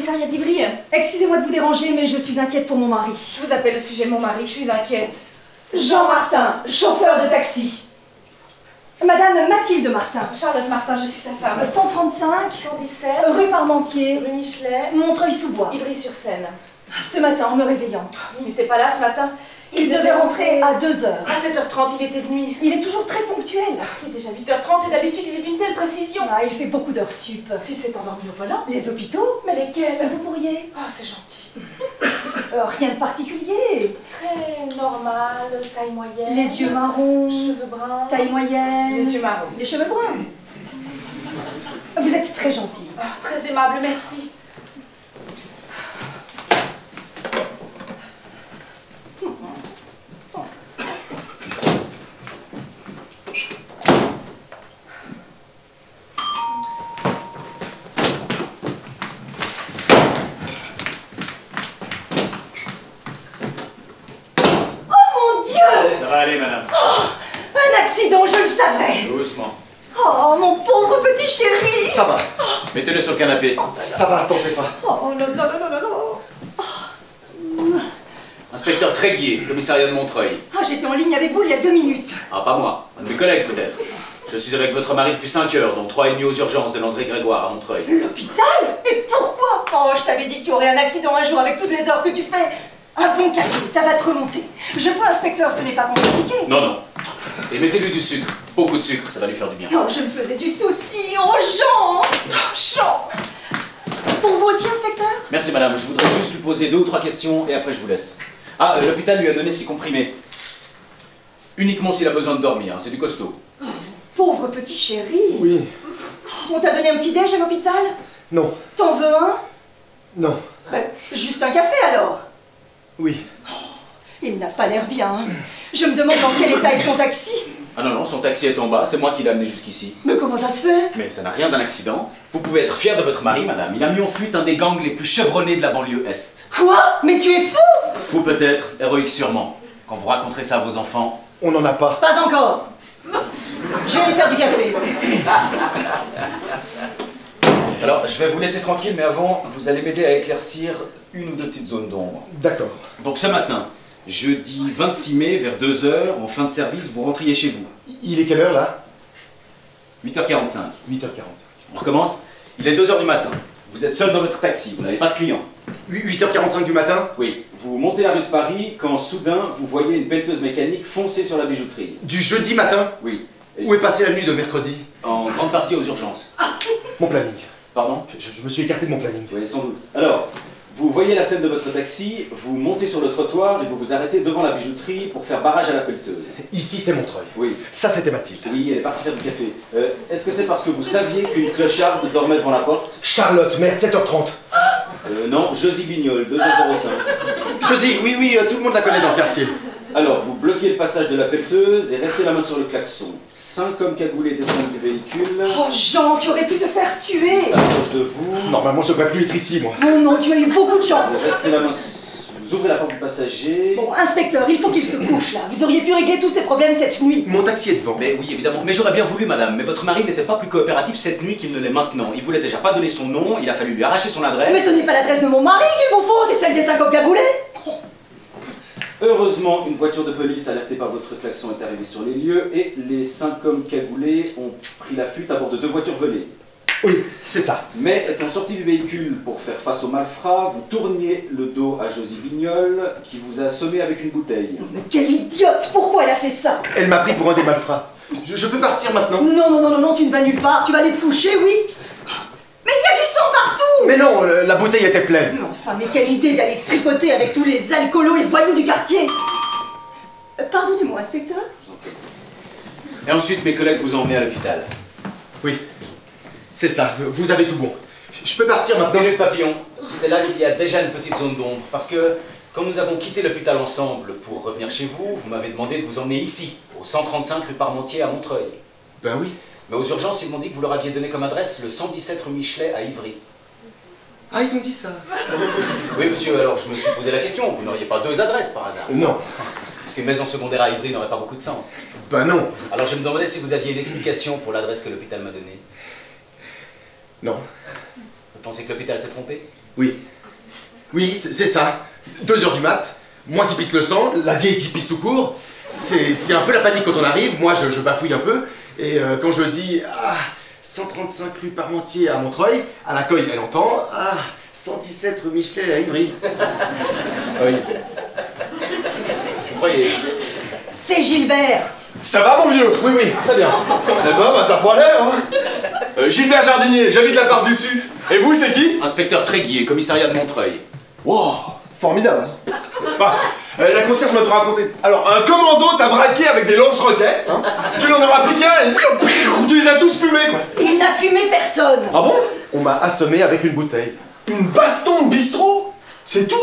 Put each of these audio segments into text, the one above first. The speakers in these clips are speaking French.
commissariat d'Ivry. Excusez-moi de vous déranger, mais je suis inquiète pour mon mari. Je vous appelle au sujet de mon mari, je suis inquiète. Jean Martin, chauffeur de taxi. Madame Mathilde Martin, Charlotte Martin, je suis sa femme. 135, 117, rue Parmentier, rue Michelet, Montreuil-sous-Bois. Ivry-sur-Seine. Ce matin, en me réveillant, Il n'était pas là ce matin. il devait rentrer à 2 heures. À 7h30, il était de nuit. Il est toujours très ponctuel. Il est déjà 8h30 et d'habitude, telle précision. Ah, il fait beaucoup d'heures sup. S'il s'est endormi au volant. Les hôpitaux Mais lesquels Vous pourriez Oh, c'est gentil. Euh, Rien de particulier. Très normal, taille moyenne. Les yeux marrons, Cheveux bruns. taille moyenne. Les yeux marrons. Les cheveux bruns. Vous êtes très gentil. Oh, très aimable, merci. Oh mon Dieu Ça va aller, madame. Un accident, je le savais Doucement. Oh mon pauvre petit chéri Ça va, Mettez-le sur le canapé. ça va, t'en fais pas. Oh là là là là là Inspecteur Tréguier, commissariat de Montreuil. Ah, j'étais en ligne avec vous il y a deux minutes. Ah, pas moi. Un de mes collègues, peut-être. Je suis avec votre mari depuis 5 heures, dont 3 et demi aux urgences de l'André Grégoire à Montreuil. L'hôpital? Mais pourquoi? Oh, je t'avais dit que tu aurais un accident un jour avec toutes les heures que tu fais. Un bon café, ça va te remonter. Je peux, inspecteur, ce n'est pas compliqué. Non, non. Et mettez-lui du sucre. Beaucoup de sucre, ça va lui faire du bien. Non, je me faisais du souci aux gens Oh, Jean Pour vous aussi, inspecteur? Merci, madame. Je voudrais juste lui poser deux ou trois questions et après je vous laisse. Ah, euh, l'hôpital lui a donné ses comprimés. Uniquement s'il a besoin de dormir, hein, c'est du costaud. Pauvre petit chéri Oui, On t'a donné un petit déj à l'hôpital? Non, T'en veux un? Non, Ben, Juste un café alors oui. Il n'a pas l'air bien. hein. Je me demande dans quel état est son taxi. Ah non, non, son taxi est en bas, c'est moi qui l'ai amené jusqu'ici. Mais comment ça se fait? Mais ça n'a rien d'un accident. Vous pouvez être fier de votre mari, madame. Il a mis en fuite un des gangs les plus chevronnés de la banlieue Est. Quoi? Mais tu es fou Fou peut-être, héroïque sûrement. Quand vous raconterez ça à vos enfants. On n'en a pas. Pas encore. Je vais aller faire du café. Alors, je vais vous laisser tranquille, mais avant, vous allez m'aider à éclaircir une ou deux petites zones d'ombre. D'accord. Donc ce matin, jeudi 26 mai, vers 2h, en fin de service, vous rentriez chez vous. Il est quelle heure là? 8h45. 8h45. On recommence Il est 2h du matin. Vous êtes seul dans votre taxi, vous n'avez pas de client. 8h45 du matin? Oui, vous montez la rue de Paris quand soudain vous voyez une pelleteuse mécanique foncer sur la bijouterie. Du jeudi matin? Oui. Et Où est passée la nuit de mercredi? En grande partie aux urgences. Mon planning. Pardon? Je, je me suis écarté de mon planning. Oui, sans doute. Alors, vous voyez la scène de votre taxi, vous montez sur le trottoir et vous vous arrêtez devant la bijouterie pour faire barrage à la pelleteuse. Ici c'est Montreuil. Oui. Ça c'était Mathilde. Oui, elle est partie faire du café. Euh, Est-ce que c'est parce que vous saviez qu'une clocharde dormait devant la porte? Charlotte, merde, 7h30. euh, Non, Josie Bignol, 2h05. Josie, oui, oui, euh, tout le monde la connaît dans le quartier. Alors, vous bloquez le passage de la pelleteuse et restez la main sur le klaxon. Cinq hommes cagoulés descendent du véhicule, Oh Jean, tu aurais pu te faire tuer. s'approchent de vous. Normalement je devrais plus être ici moi. Oh non, tu as eu beaucoup de chance. Vous restez la main, vous Vous ouvrez la porte du passager. Bon, inspecteur, il faut qu'il se couche là. Vous auriez pu régler tous ces problèmes cette nuit. Mon taxi est devant. Mais oui, évidemment. Mais j'aurais bien voulu, madame. Mais votre mari n'était pas plus coopératif cette nuit qu'il ne l'est maintenant. Il voulait déjà pas donner son nom, il a fallu lui arracher son adresse. Mais ce n'est pas l'adresse de mon mari qu'il vous faut, c'est celle des cinq hommes cagoulés. Heureusement, une voiture de police alertée par votre klaxon est arrivée sur les lieux et les cinq hommes cagoulés ont pris la fuite à bord de deux voitures volées. Oui, c'est ça. Mais étant sorti du véhicule pour faire face aux malfrats, vous tourniez le dos à Josie Bignol qui vous a assommé avec une bouteille. Mais quelle idiote Pourquoi elle a fait ça? Elle m'a pris pour un des malfrats. Je, je peux partir maintenant? Non, non, non, non, non, tu ne vas nulle part. Tu vas aller te coucher, oui? Mais il y a du sang partout Mais non, la bouteille était pleine. Mais enfin, mais quelle idée d'aller fricoter avec tous les alcoolos et voyous du quartier Euh, Pardonnez-moi, inspecteur Et ensuite, mes collègues vous emmené à l'hôpital. Oui, c'est ça. Vous avez tout bon. Je peux partir maintenant Minute papillon, parce que c'est là qu'il y a déjà une petite zone d'ombre. Parce que quand nous avons quitté l'hôpital ensemble pour revenir chez vous, vous m'avez demandé de vous emmener ici, au 135 rue Parmentier à Montreuil. Ben oui. Mais aux urgences, ils m'ont dit que vous leur aviez donné comme adresse le 117 rue Michelet à Ivry. Ah, ils ont dit ça Oui, monsieur, alors je me suis posé la question, vous n'auriez pas deux adresses par hasard Non. Parce qu'une maison secondaire à Ivry n'aurait pas beaucoup de sens. Ben non. Alors je me demandais si vous aviez une explication pour l'adresse que l'hôpital m'a donnée. Non. Vous pensez que l'hôpital s'est trompé? Oui. Oui, c'est ça. Deux heures du mat, moi qui pisse le sang, la vieille qui pisse tout court. C'est c'est un peu la panique quand on arrive, moi je, je bafouille un peu. Et euh, quand je dis ah, 135 rue Parmentier à Montreuil, à l'accueil elle entend ah, 117 rue Michelet à Ivry. oui. Vous croyez C'est Gilbert Ça va mon vieux? Oui, oui, très bien. Eh ben, bah t'as pas l'air, hein Euh, Gilbert Jardinier, j'habite la part du dessus. Et vous, c'est qui? Inspecteur Tréguier, commissariat de Montreuil. Wow, formidable. hein. Bah, euh, la concierge m'a tout raconté. Alors, un commando t'a braqué avec des lance-roquettes, hein tu n'en auras appliqué et tu les as tous fumés, quoi. Il n'a fumé personne Ah bon? On m'a assommé avec une bouteille. Une baston de bistrot C'est tout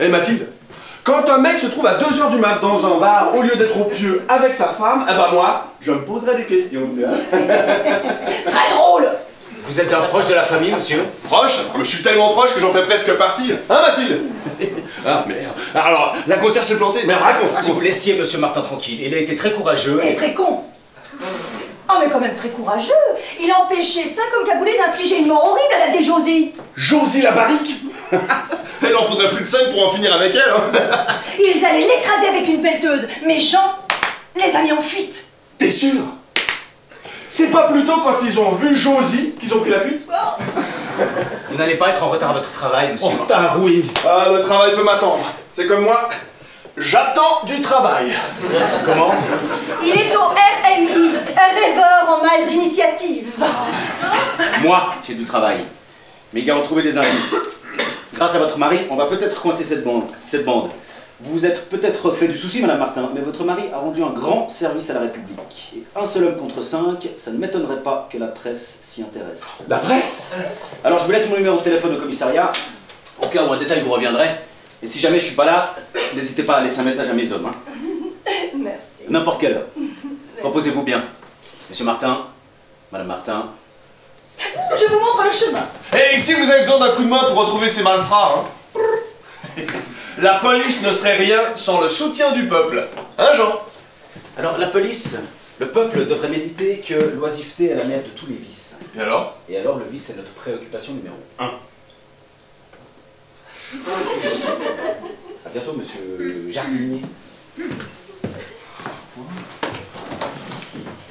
Hé Mathilde, quand un mec se trouve à 2h du mat dans un bar au lieu d'être au pieu avec sa femme, eh ben moi, je me poserai des questions. Très drôle Vous êtes un proche de la famille, monsieur Proche Ah, Je suis tellement proche que j'en fais presque partie. Hein Mathilde Ah merde. Alors, la concierge s'est plantée. Mais raconte, Si vous laissiez monsieur Martin tranquille, il a été très courageux. Et très con Oh mais quand même très courageux Il a empêché cinq hommes cagoulés d'infliger une mort horrible à la vieille Josie Josie la barrique Elle en faudrait plus de 5 pour en finir avec elle. Hein. Ils allaient l'écraser avec une pelleteuse, mais Jean les a mis en fuite T'es sûr? C'est pas plutôt quand ils ont vu Josie qu'ils ont pris la fuite Vous n'allez pas être en retard à votre travail, monsieur. Oh, tard, oui. Ah, le travail peut m'attendre. C'est comme moi. J'attends du travail. Comment? Il est au RMI, un rêveur en mal d'initiative Moi, j'ai du travail. Mes gars ont trouvé des indices. Grâce à votre mari, on va peut-être coincer cette bande. Cette bande. Vous vous êtes peut-être fait du souci, Madame Martin, mais votre mari a rendu un grand service à la République. Et un seul homme contre cinq, ça ne m'étonnerait pas que la presse s'y intéresse. La presse? Alors je vous laisse mon numéro de téléphone au commissariat. Au cas où un détail vous reviendrai. Et si jamais je suis pas là, n'hésitez pas à laisser un message à mes hommes. hein. Merci. N'importe quelle heure. Reposez-vous bien. Monsieur Martin, Madame Martin, Je vous montre le chemin. Et si vous avez besoin d'un coup de main pour retrouver ces malfrats, hein La police ne serait rien sans le soutien du peuple. Hein, Jean? Alors, la police, le peuple devrait méditer que l'oisiveté est la mère de tous les vices. Et alors? Et alors, le vice est notre préoccupation numéro un. À bientôt, monsieur Jardinier.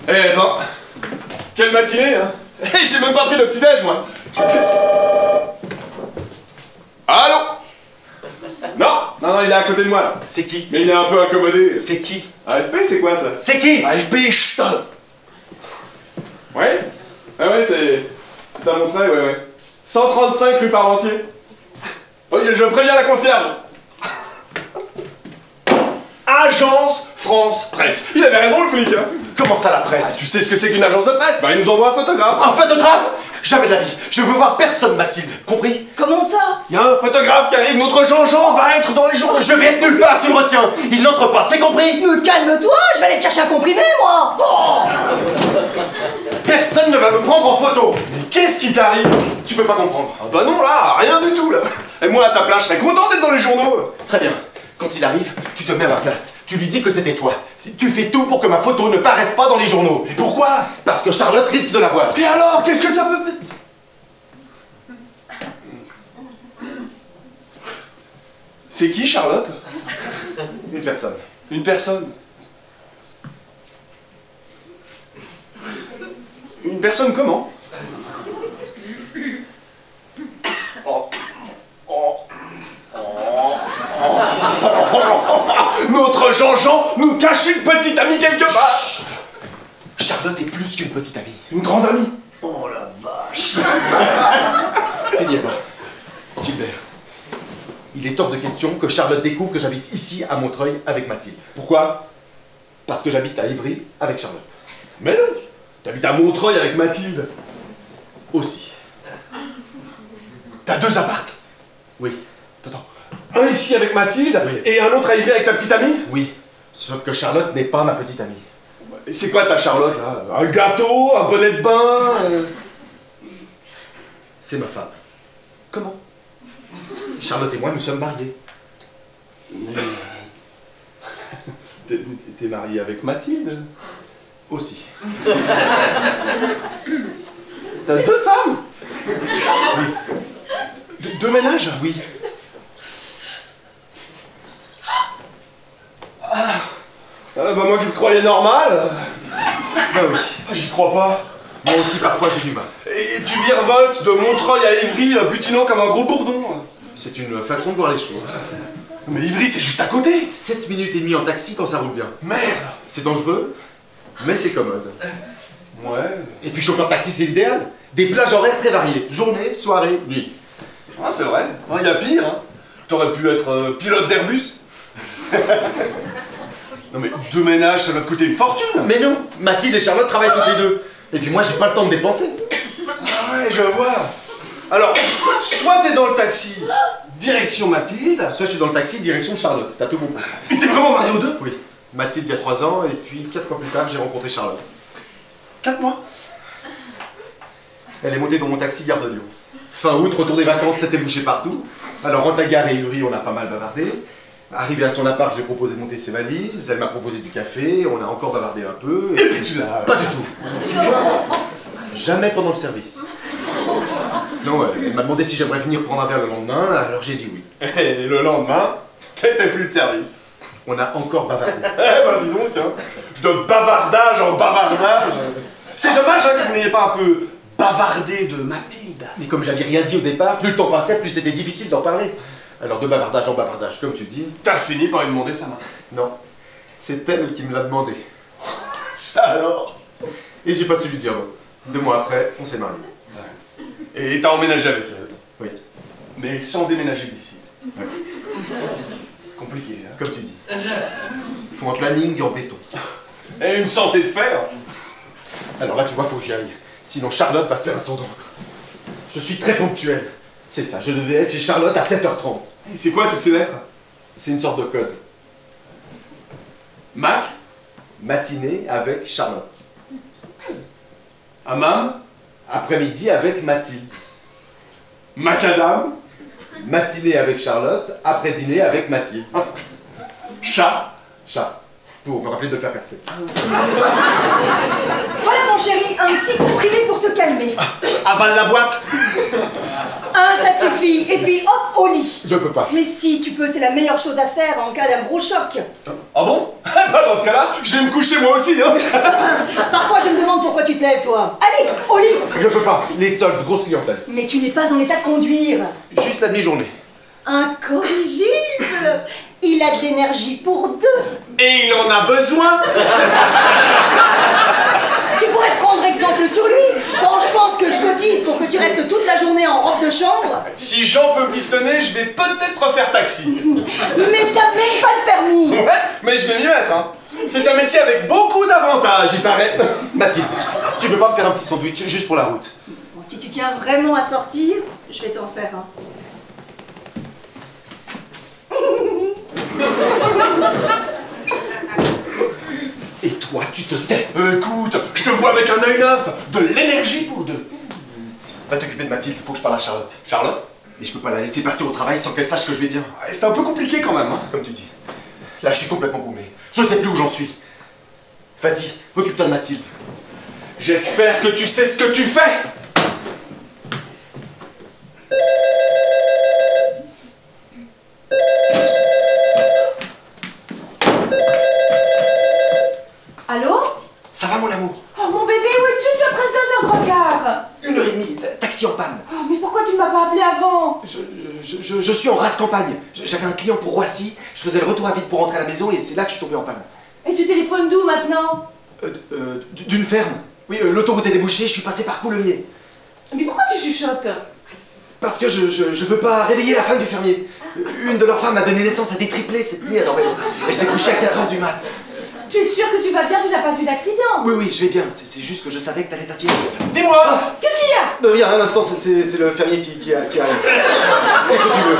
Eh ben, quelle matinée, hein Eh, J'ai même pas pris le petit-déj, moi Allô? Non, non, non, il est à côté de moi, là. C'est qui? Mais il est un peu incommodé. C'est qui? AFP, c'est quoi, ça? C'est qui? AFP, chut Ouais? Ah ouais, c'est... C'est à Montreuil, ouais, ouais. 135 rue Parmentier. Oui, je, je préviens la concierge. Agence France Presse. Il avait raison, le flic, hein Comment ça la Ah, presse tu sais ce que c'est qu'une agence de presse? Bah, il nous envoie un photographe. Un photographe? Jamais de la vie. Je veux voir personne, Mathilde. Compris? Comment ça? Il y a un photographe qui arrive, notre Jean-Jean va être dans les journaux. Je vais être nulle part, tu le retiens. Il n'entre pas, c'est compris? Me calme-toi, je vais aller te chercher un comprimé, moi Personne ne va me prendre en photo Mais qu'est-ce qui t'arrive? Tu peux pas comprendre. Ah bah non, là, rien du tout, là Et moi, à ta place, je serais content d'être dans les journaux Très bien. Quand il arrive, tu te mets à ma place. Tu lui dis que c'était toi. Tu fais tout pour que ma photo ne paraisse pas dans les journaux. Et pourquoi? Parce que Charlotte risque de la voir. Et alors, qu'est-ce que ça peut faire? C'est qui, Charlotte? Une personne. Une personne. Une personne comment? Oh. Oh. Notre Jean-Jean nous cache une petite amie quelque part Charlotte est plus qu'une petite amie. Une grande amie Oh la vache N'ayez pas. Gilbert, il est hors de question que Charlotte découvre que j'habite ici à Montreuil avec Mathilde. Pourquoi? Parce que j'habite à Ivry avec Charlotte. Mais non T'habites à Montreuil avec Mathilde Aussi. T'as deux apparts Oui. Un ici avec Mathilde Oui. et un autre à Ivry avec ta petite amie Oui. Sauf que Charlotte n'est pas ma petite amie. C'est quoi ta Charlotte là? Un gâteau Un bonnet de bain euh, C'est ma femme. Comment? Charlotte et moi, nous sommes mariés. Mais, euh, T'es marié avec Mathilde? Aussi. T'as deux femmes? Deux, deux ménages Oui. Ah bah moi qui te croyais normal Bah oui. Ah, J'y crois pas Moi aussi, parfois, j'ai du mal. Et tu virevoltes de Montreuil à Ivry, euh, butinant comme un gros bourdon C'est une façon de voir les choses. Mais Ivry c'est juste à côté 7 minutes et demie en taxi quand ça roule bien. Merde C'est dangereux, mais c'est commode. Ouais. Et puis chauffeur de taxi, c'est l'idéal. Des plages horaires très variées. Journée, soirée, nuit. Ah c'est vrai. Il y a pire hein. T'aurais pu être euh, pilote d'Airbus. non mais deux ménages ça va te coûter une fortune Mais non, Mathilde et Charlotte travaillent toutes les deux. Et puis moi, j'ai pas le temps de dépenser. Ah ouais, je vois. Alors, soit t'es dans le taxi, direction Mathilde, Soit je suis dans le taxi, direction Charlotte. T'as tout compris. et t'es vraiment marié aux deux? Oui. Mathilde il y a 3 ans, et puis 4 mois plus tard, j'ai rencontré Charlotte. Quatre mois? Elle est montée dans mon taxi Gare de Lyon. Fin août, retour des vacances, c'était bouché partout. Alors entre la gare et Ivry, on a pas mal bavardé. Arrivé à son appart, je lui ai proposé de monter ses valises. Elle m'a proposé du café, on a encore bavardé un peu. Et puis tu l'as... Pas du tout. Jamais pendant le service. Non, ouais, elle m'a demandé si j'aimerais venir prendre un verre le lendemain, alors j'ai dit oui. Et le lendemain, t'étais plus de service. On a encore bavardé. Eh ben dis donc, hein. De bavardage en bavardage. C'est dommage hein, que vous n'ayez pas un peu bavardé de Mathilde. Mais comme j'avais rien dit au départ, plus le temps passait, plus c'était difficile d'en parler. Alors de bavardage en bavardage, comme tu dis, T'as fini par lui demander sa main. non. C'est elle qui me l'a demandé. Ça alors? Et j'ai pas su lui dire non. Deux mois après, on s'est mariés. Et t'as emménagé avec elle? Oui, Mais sans déménager d'ici. Ouais. Compliqué, hein? comme tu dis. Faut un planning en béton. Et une santé de fer? Alors là, tu vois, faut que j'y aille. Sinon, Charlotte va se faire un son Je suis très ponctuel. C'est ça, je devais être chez Charlotte à 7h30. Et C'est quoi toutes ces lettres? C'est une sorte de code. Mac? Matinée avec Charlotte. Amam? Après-midi avec Mathilde. Macadam Matinée avec Charlotte. Après-dîner avec Mathilde. Chat? Chat. Pour me rappeler de le faire rester. Voilà mon chéri, un petit comprimé pour te calmer. Avale la boîte Un, ça suffit. Et puis hop, au lit. Je peux pas. Mais si, tu peux, c'est la meilleure chose à faire en cas d'un gros choc. Ah bon? Bah dans ce cas-là, je vais me coucher moi aussi, hein Parfois, je me demande pourquoi tu te lèves, toi. Allez, au lit. Je peux pas. Les soldes, grosse clientèle. Mais tu n'es pas en état de conduire. Juste la demi-journée. Incorrigible. Il a de l'énergie pour deux. Et il en a besoin Tu pourrais prendre exemple sur lui. Quand je pense que je cotise pour que tu restes toute la journée en robe de chambre. Si Jean peut me pistonner, je vais peut-être faire taxi. Mais t'as même pas le permis. Ouais, mais je vais m'y mettre, hein. C'est un métier avec beaucoup d'avantages, il paraît. Mathilde, tu veux pas me faire un petit sandwich juste pour la route? Bon, si tu tiens vraiment à sortir, je vais t'en faire un. Et toi, tu te tais Écoute, vois avec un œil neuf, de l'énergie pour deux. Va t'occuper de Mathilde, faut que je parle à Charlotte. Charlotte Et je peux pas la laisser partir au travail sans qu'elle sache que je vais bien. C'est un peu compliqué quand même. Hein. Comme tu dis. Là, je suis complètement paumé. Je sais plus où j'en suis. Vas-y, occupe-toi de Mathilde. J'espère que tu sais ce que tu fais. Allô? Ça va, mon amour Oh mon bébé, où es-tu Tu as Une heure et demie, ta- taxi en panne. Oh, mais pourquoi tu ne m'as pas appelé avant? Je, je, je- je suis en race campagne. J'avais un client pour Roissy, je faisais le retour à vide pour rentrer à la maison et c'est là que je suis tombé en panne. Et tu téléphones d'où maintenant? Euh, euh, D'une ferme. Oui, euh, l'autoroute est débouchée, je suis passé par Coulommiers. Mais pourquoi tu chuchotes? Parce que je, je, je veux pas réveiller la femme du fermier. Une de leurs femmes a donné naissance à des triplés cette nuit, elle, elle s'est couchée à 4h du mat. Tu es sûr que tu vas bien Tu n'as pas eu d'accident Oui, oui, je vais bien, c'est juste que je savais que t'allais t'inquiéter. Dis-moi Qu'est-ce qu'il y a De rien, un instant, c'est- le fermier qui, qui, a- qui arrive. Qu'est-ce que tu veux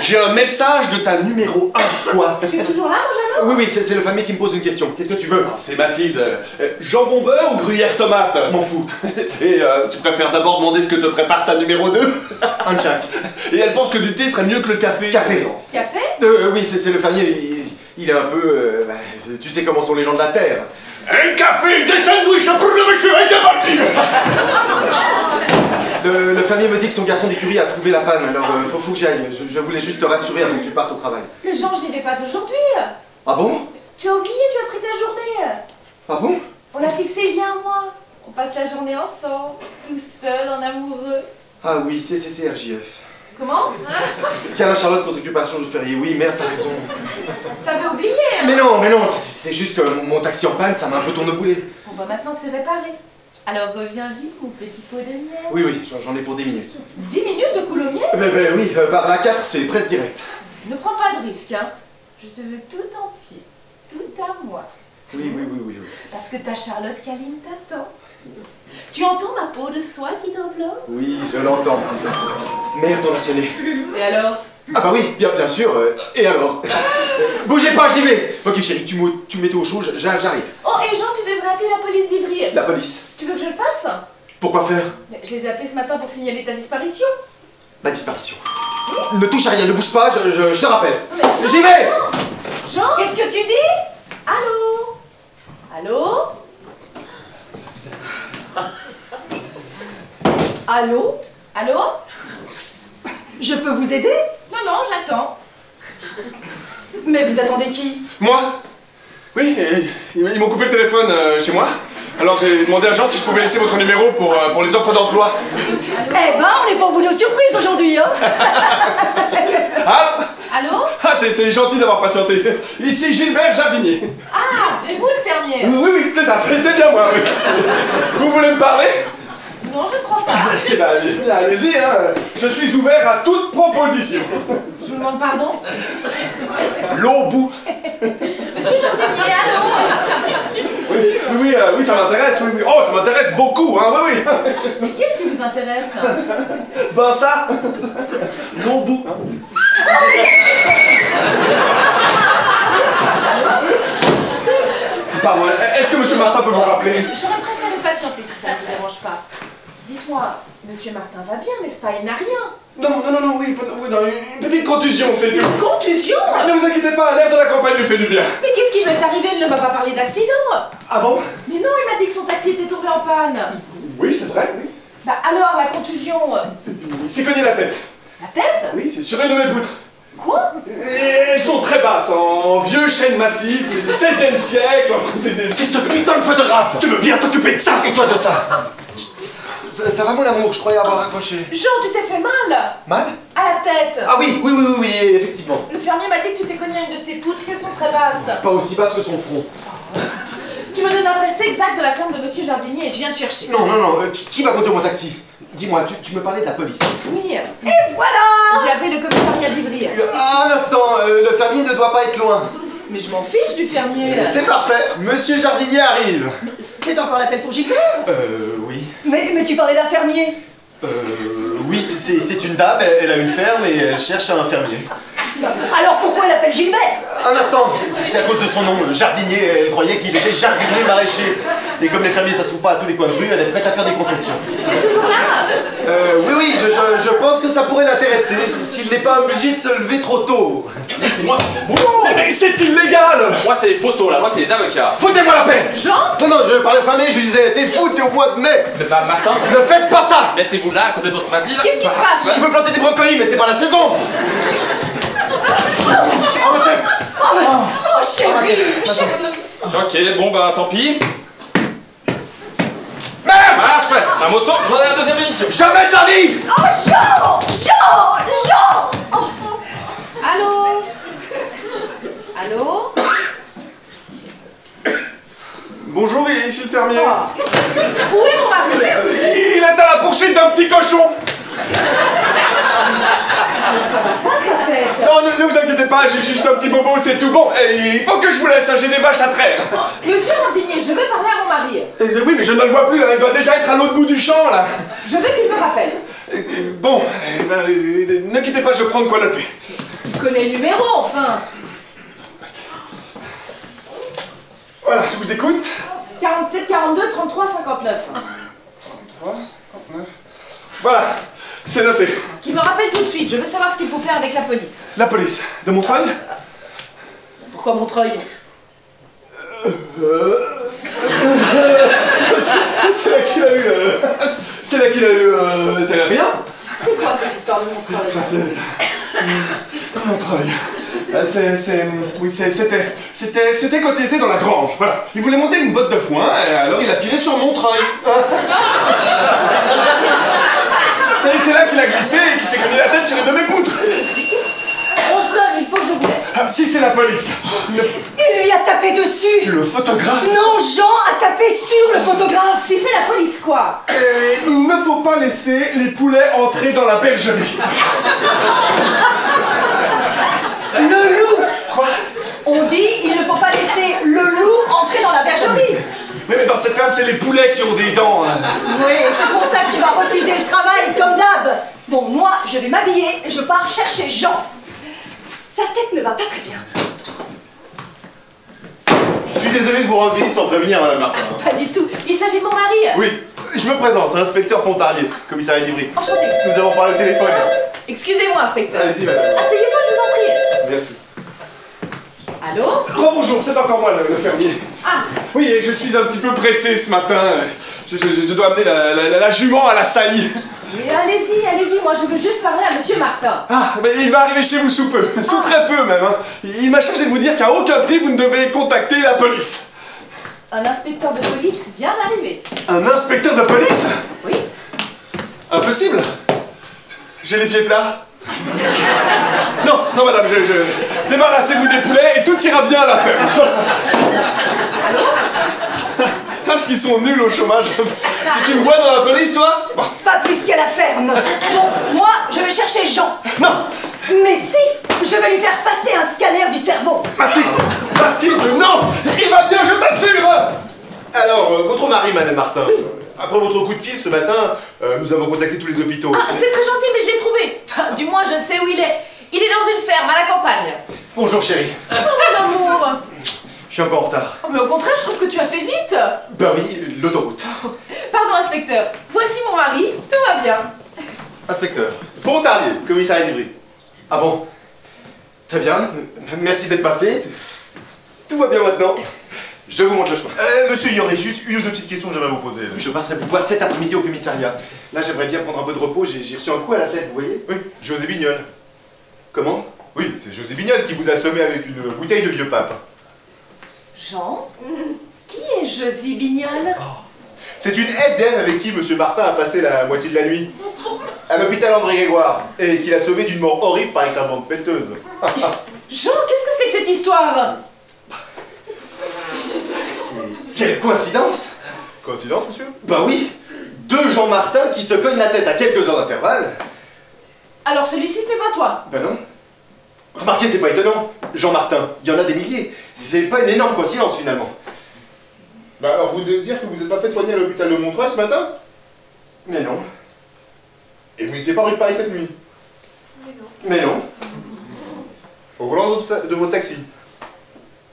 J'ai un message de ta numéro 1. Quoi Tu es toujours là, mon Jeannot Oui, oui, c'est le fermier qui me pose une question. Qu'est-ce que tu veux C'est Mathilde. Euh, Jambon beurre ou gruyère tomate M'en fous. Et euh, tu préfères d'abord demander ce que te prépare ta numéro 2 Un jack. Et elle pense que du thé serait mieux que le café. Café. Café Euh, oui, c'est c'est le fermier, il, il est un peu... euh, bah, tu sais comment sont les gens de la terre. Un café, des sandwichs pour le monsieur, et c'est parti Le, le fermier me dit que son garçon d'écurie a trouvé la panne, alors euh, faut, faut que j'y aille. Je, je voulais juste te rassurer avant que tu partes au travail. Mais Jean, je n'y vais pas aujourd'hui Ah bon? Tu as oublié, tu as pris ta journée Ah bon? On l'a fixé il y a un mois. On passe la journée ensemble, tout seul, en amoureux. Ah oui, c'est c'est c'est RJF. Comment Tiens là Charlotte pour occupation jour férié. Oui, merde, t'as raison. T'avais oublié hein Mais non, mais non, c'est- juste que mon, taxi en panne, ça m'a un peu tourné au boulet. Bon bah maintenant c'est réparé. Alors reviens vite, mon petit pot de miel. Oui, oui, j'en- ai pour 10 minutes. 10 minutes de coulommiers Ben, ben oui, euh, par la 4, c'est presque direct. Ne prends pas de risque, hein. Je te veux tout entier, tout à moi. Oui, oui, oui, oui. oui. Parce que ta Charlotte Caline t'attend. Tu entends ma peau de soie qui t'enveloppe Oui, je l'entends. Merde, on a sonné. Et alors? Ah bah oui, bien, bien sûr. euh, et alors? Bougez pas, j'y vais Ok chérie, tu, me- tu me mets tout au chaud, j'a- j'arrive. Oh, et Jean, tu devrais appeler la police d'Ivry. La police. Tu veux que je le fasse? Pourquoi faire? Mais Je les ai appelés ce matin pour signaler ta disparition. Ma disparition. Ne touche à rien, ne bouge pas, je, je- je te rappelle. Mais Jean- J'y vais Jean Qu'est-ce que tu dis? Allô? Allô? Allô? Allô? Je peux vous aider? Non, non, j'attends. Mais vous attendez qui? Moi? Oui, ils m'ont coupé le téléphone euh, chez moi. Alors j'ai demandé à Jean si je pouvais laisser votre numéro pour, euh, pour les offres d'emploi. Eh ben, on est pour vous nos surprises aujourd'hui, hein. Ah, Allô? Ah c'est gentil d'avoir patienté. Ici Gilbert Jardinier. Ah, c'est vous le fermier Oui, oui, c'est ça, c'est bien moi. oui. Vous voulez me parler? Non, je crois pas. Eh ben, allez- allez-y, hein. je suis ouvert à toute proposition. Je vous demande pardon. L'eau au bout. Oui, euh, oui, ça m'intéresse, oui, oui. Oh, ça m'intéresse beaucoup, hein, oui, oui. Mais qu'est-ce qui vous intéresse? Ben ça, au bout. Pardon, est-ce que Monsieur Martin peut vous rappeler? J'aurais préféré patienter si ça ne vous dérange pas. Dites-moi, Monsieur Martin va bien, n'est-ce pas? Il n'a rien. Non, non, non, non, oui, oui, non, une petite contusion, c'est tout. Une contusion Ne vous inquiétez pas, l'air de la campagne lui fait du bien. Mais qu'est-ce qui lui est arrivé Il ne m'a pas parlé d'accident. Ah bon? Mais non, il m'a dit que son taxi était tombé en panne. Oui, c'est vrai, oui. Bah alors, la contusion Il s'est cogné la tête. La tête? Oui, c'est sur une de mes poutres. Quoi? Et elles sont très basses, en vieux chêne massif, du 16e siècle, C'est ce putain de photographe Tu veux bien t'occuper de ça? Et toi de ça? Ça, ça va mon amour, je croyais avoir accroché. Jean, tu t'es fait mal Mal À la tête Ah oui, oui, oui, oui, oui, effectivement. Le fermier m'a dit que tu t'es cogné à une de ses poutres, qu'elles sont très basses. Pas aussi basse que son front. Tu me donnes l'adresse exacte de la ferme de Monsieur Jardinier et je viens te chercher. Non, non, non, euh, qui, qui va conduire mon taxi? Dis-moi, tu, tu me parlais de la police. Oui, Et voilà j'ai appelé le commissariat d'Ivry. Ah, un instant, euh, le fermier ne doit pas être loin. Mais je m'en fiche du fermier. C'est parfait, monsieur Jardinier arrive. C'est encore l'appel pour Gilbert Euh, oui. mais, mais tu parlais d'un fermier Euh, oui, c'est- une dame, elle, elle a une ferme et elle cherche un fermier. Alors pourquoi elle appelle Gilbert? Un instant, c'est c'est à cause de son nom, euh, jardinier, elle croyait qu'il était jardinier maraîcher. Et comme les fermiers, ça se trouve pas à tous les coins de rue, elle est prête à faire des concessions. Tu es toujours là? Euh, oui, oui, je, je- je pense que ça pourrait l'intéresser, s'il n'est pas obligé de se lever trop tôt. Laissez-moi Mais c'est illégal Moi, c'est les photos, là. Moi, c'est les avocats. Foutez-moi la paix Jean? Non, non, je parlais aux fermiers, je lui disais, t'es fou, t'es au mois de mai C'est pas Martin Ne faites pas ça Mettez-vous là, à côté de votre famille. là. Qu'est-ce qui se passe? Il veut planter des brocolis, mais c'est pas la saison Oh chérie, chérie. Ok, bon, bah, tant pis. Merde Voilà, je fais. La moto, j'en ai la deuxième édition. Jamais de la vie Oh Jean Jean Jean Allô Allô Bonjour, ici le fermier. Où est mon mari Il est à la poursuite d'un petit cochon Pas sa tête Non, ne, ne vous inquiétez pas, j'ai juste un petit bobo, c'est tout bon. Et il faut que je vous laisse, hein, j'ai des vaches à traire. Monsieur Jardinier, je veux parler à mon mari. Euh, oui, mais je ne le vois plus, là, il doit déjà être à l'autre bout du champ, là. Je veux qu'il me rappelle. Euh, Bon, eh ben, euh, ne quittez pas, je vais prendre quoi noter. Il connaît le numéro, enfin Voilà, je vous écoute. 47 42 33 59. Voilà, c'est noté. Qui me rappelle tout de suite, je veux savoir ce qu'il faut faire avec la police. La police, de Montreuil Pourquoi Montreuil? C'est là qu'il a eu. euh, C'est là qu'il a eu. euh, C'est rien C'est quoi cette histoire de Montreuil? Montreuil. Euh, c'est, c'est, oui, c'est- c'était, c'était, c'était quand il était dans la grange. Voilà. Il voulait monter une botte de foin, et alors il a tiré sur Montreuil. et c'est là qu'il a glissé et qu'il s'est cogné la tête sur une de mes poutres. On sonne, il faut que je vous laisse. Ah, si c'est la police. Le, Il lui a tapé dessus le photographe. Non, Jean a tapé sur le photographe Si c'est la police, quoi Et il ne faut pas laisser les poulets entrer dans la bergerie. Le loup Quoi? On dit il ne faut pas laisser le loup entrer dans la bergerie mais, mais dans cette ferme, c'est les poulets qui ont des dents. hein. Oui, c'est pour ça que tu vas refuser le travail, comme d'hab Bon, moi, je vais m'habiller et je pars chercher Jean. Sa tête ne va pas très bien. Je suis désolé de vous rendre visite sans prévenir, madame Martin. Pas du tout. Il s'agit de mon mari. Oui, je me présente, inspecteur Pontarlier, commissariat d'Ivry. Enchanté. Nous avons parlé au téléphone. Excusez-moi, inspecteur. Allez-y, madame. Asseyez-vous, je vous en prie. Merci. Allô Rebonjour, c'est encore moi le, le fermier. Ah, Oui, je suis un petit peu pressé ce matin. Je, je- je dois amener la, la- la- la jument à la saillie. mais allez-y, allez-y, moi je veux juste parler à monsieur Martin. Ah, mais il va arriver chez vous sous peu, sous très peu même. hein. Il m'a chargé de vous dire qu'à aucun prix vous ne devez contacter la police. Un inspecteur de police vient d'arriver. Un inspecteur de police? Oui Impossible. J'ai les pieds plats. Non, non madame, je, je- débarrassez-vous des poulets et tout ira bien à la ferme. Parce qu'ils sont nuls au chômage. Tu, tu me vois dans la police, toi Pas plus qu'à la ferme. Bon, moi, je vais chercher Jean. Non Mais si Je vais lui faire passer un scanner du cerveau. Mathilde Mathilde, non Il va bien, je t'assure Alors, euh, votre mari, madame Martin, après votre coup de fil ce matin, euh, nous avons contacté tous les hôpitaux. Ah, c'est très gentil, mais je l'ai trouvé. Enfin, du moins, je sais où il est. Il est dans une ferme à la campagne. Bonjour chérie. Oh, mon amour Je suis encore en retard. Oh, Mais au contraire, je trouve que tu as fait vite. Ben oui, l'autoroute. Pardon, inspecteur. Voici mon mari. Tout va bien. Inspecteur. Pontarlier, commissariat d'Ivry. Ah bon? Très bien, merci d'être passé. Tout va bien maintenant. Je vous montre le chemin. Euh, monsieur, il y aurait juste une ou deux petites questions que j'aimerais vous poser. Je passerai vous voir cet après-midi au commissariat. Là, j'aimerais bien prendre un peu de repos, j'ai reçu un coup à la tête, vous voyez Oui, José Bignol. Comment? Oui, c'est José Bignol qui vous a assommé avec une bouteille de vieux pape. Jean Qui est Josie Bignol? C'est une SDF avec qui Monsieur Martin a passé la moitié de la nuit. À l'hôpital André Grégoire. Et qu'il a sauvé d'une mort horrible par écrasement de pelleteuse. Jean, qu'est-ce que c'est que cette histoire? Quelle coïncidence Coïncidence, monsieur? Bah oui Deux Jean Martin qui se cognent la tête à quelques heures d'intervalle. Alors celui-ci, ce n'est pas toi? Ben non. Remarquez, c'est pas étonnant. Jean Martin, il y en a des milliers. C'est pas une énorme coïncidence finalement. Bah alors vous devez dire que vous n'êtes pas fait soigner à l'hôpital de Montreuil ce matin? Mais non. Et vous n'étiez pas rue de Paris cette nuit? Mais non. Au volant de votre- de votre taxi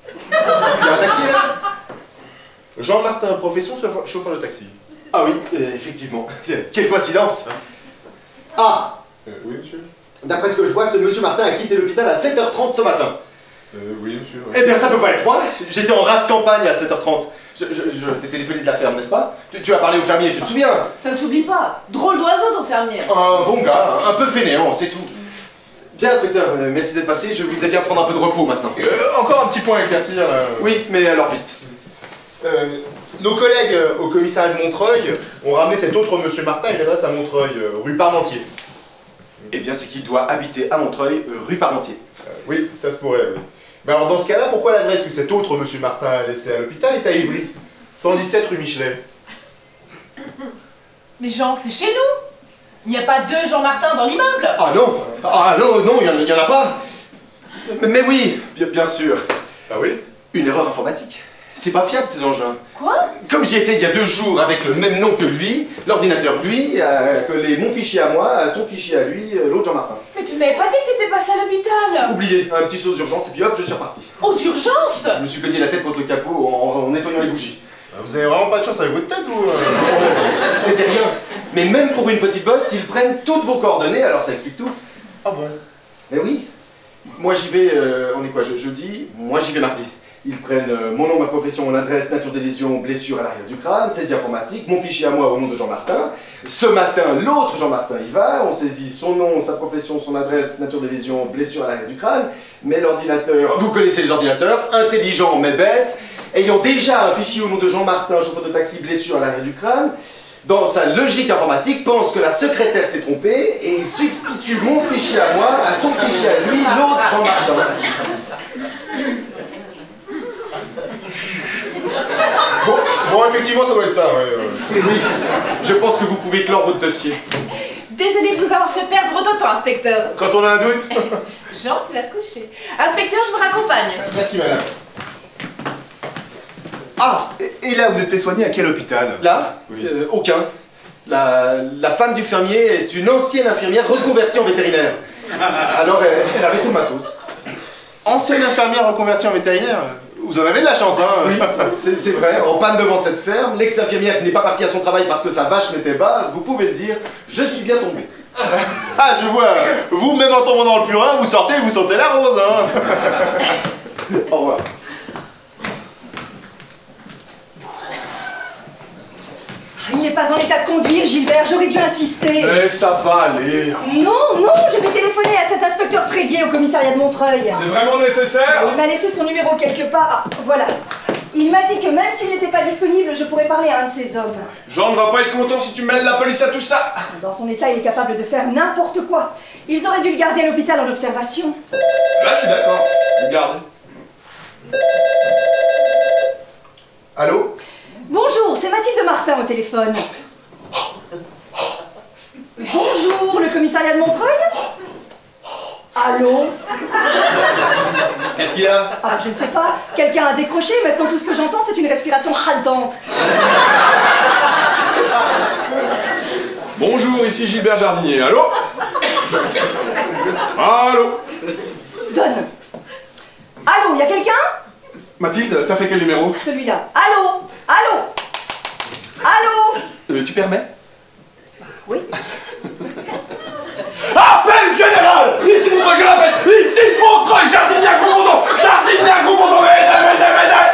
Il y a un taxi là? Jean-Martin, profession chauffeur de taxi. Ah oui, euh, effectivement. Quelle coïncidence Ah Euh, oui, monsieur D'après ce que je vois, ce monsieur Martin a quitté l'hôpital à 7h30 ce matin. euh, Oui, monsieur. Eh bien, ça peut pas être moi. J'étais en race campagne à 7h30. Je, je, je t'ai téléphoné de la ferme, n'est-ce pas? Tu, tu as parlé au fermier, tu te souviens? Ça ne s'oublie pas. Drôle d'oiseau, ton fermier. Un bon gars, un peu fainéant, c'est tout. Bien, inspecteur, merci d'être passé. Je voudrais bien prendre un peu de repos maintenant. Euh, encore un petit point à éclaircir. euh. Oui, mais alors vite. Euh, nos collègues euh, au commissariat de Montreuil ont ramené cet autre monsieur Martin, il adresse à Montreuil, euh, rue Parmentier. Eh bien, c'est qu'il doit habiter à Montreuil, rue Parmentier. Euh, oui, ça se pourrait, oui. Mais alors dans ce cas-là, pourquoi l'adresse que cet autre monsieur Martin a laissée à l'hôpital est à Ivry 117 rue Michelet? Mais Jean, c'est chez nous. Il n'y a pas deux Jean Martin dans l'immeuble. Ah non Ah non, non, il n'y en, a pas mais, mais oui, bien, bien sûr. Ah oui? Une erreur informatique. C'est pas fiable ces engins. Quoi? Comme j'y étais il y a deux jours avec le même nom que lui, l'ordinateur lui a collé mon fichier à moi, à son fichier à lui, euh, l'autre Jean-Martin. Mais tu ne m'avais pas dit que tu étais passé à l'hôpital. Oublié, un petit saut d'urgence et puis hop, je suis reparti. Aux urgences? Je me suis cogné la tête contre le capot en, en nettoyant les bougies. Vous avez vraiment pas de chance avec votre tête, vous euh C'était rien. Mais même pour une petite bosse, ils prennent toutes vos coordonnées, alors ça explique tout. Ah bon? Mais oui. Moi j'y vais, euh, on est quoi, je- jeudi? Moi j'y vais mardi. Ils prennent euh, mon nom, ma profession, mon adresse, nature des lésions, blessure à l'arrière du crâne, saisie informatique, mon fichier à moi au nom de Jean-Martin. Ce matin, l'autre Jean-Martin y va, on saisit son nom, sa profession, son adresse, nature des lésions, blessure à l'arrière du crâne. Mais l'ordinateur, vous connaissez les ordinateurs, intelligent mais bête, ayant déjà un fichier au nom de Jean-Martin, chauffeur de taxi, blessure à l'arrière du crâne, dans sa logique informatique, pense que la secrétaire s'est trompée et il substitue mon fichier à moi à son fichier à lui, l'autre Jean-Martin. Bon, effectivement, ça doit être ça, ouais. oui, je pense que vous pouvez clore votre dossier. Désolé de vous avoir fait perdre autant de temps, inspecteur. Quand on a un doute Jean, tu vas te coucher. Inspecteur, je vous raccompagne. Merci, madame. Ah, et- là, vous êtes fait soigner à quel hôpital? Là? Euh, Aucun. La, la femme du fermier est une ancienne infirmière reconvertie en vétérinaire. Alors elle, elle avait tout le matos. Ancienne infirmière reconvertie en vétérinaire? Vous en avez de la chance, hein. Oui, c'est vrai, en panne devant cette ferme, l'ex-infirmière qui n'est pas partie à son travail parce que sa vache n'était pas, vous pouvez le dire, je suis bien tombé. Ah, je vois. Vous, même en tombant dans le purin, vous sortez, vous sentez la rose, hein. Au revoir. Il n'est pas en état de conduire, Gilbert, j'aurais dû insister. Mais ça va aller. Non, non, je vais téléphoner à cet inspecteur Tréguier au commissariat de Montreuil. C'est vraiment nécessaire Il m'a laissé son numéro quelque part. Ah, voilà. Il m'a dit que même s'il n'était pas disponible, je pourrais parler à un de ses hommes. Jean ne va pas être content si tu mêles la police à tout ça. Dans son état, il est capable de faire n'importe quoi. Ils auraient dû le garder à l'hôpital en observation. Là, je suis d'accord. Garde. Allô? Bonjour, c'est Mathilde Martin au téléphone. Bonjour, le commissariat de Montreuil Allô? Qu'est-ce qu'il y a? Ah, je ne sais pas. Quelqu'un a décroché, maintenant tout ce que j'entends, c'est une respiration haletante. Bonjour, ici Gilbert Jardinier. Allô? Allô? Donne. Allô, y a quelqu'un? Mathilde, t'as fait quel numéro? Celui-là. Allô? Allô Allô Euh, Tu permets Oui. Appel général Ici Montreuil, je l'appelle Ici Montreuil, Jardinier à Gros-Bourdon Jardinier à Gros-Bourdon Aidez, aidez, aidez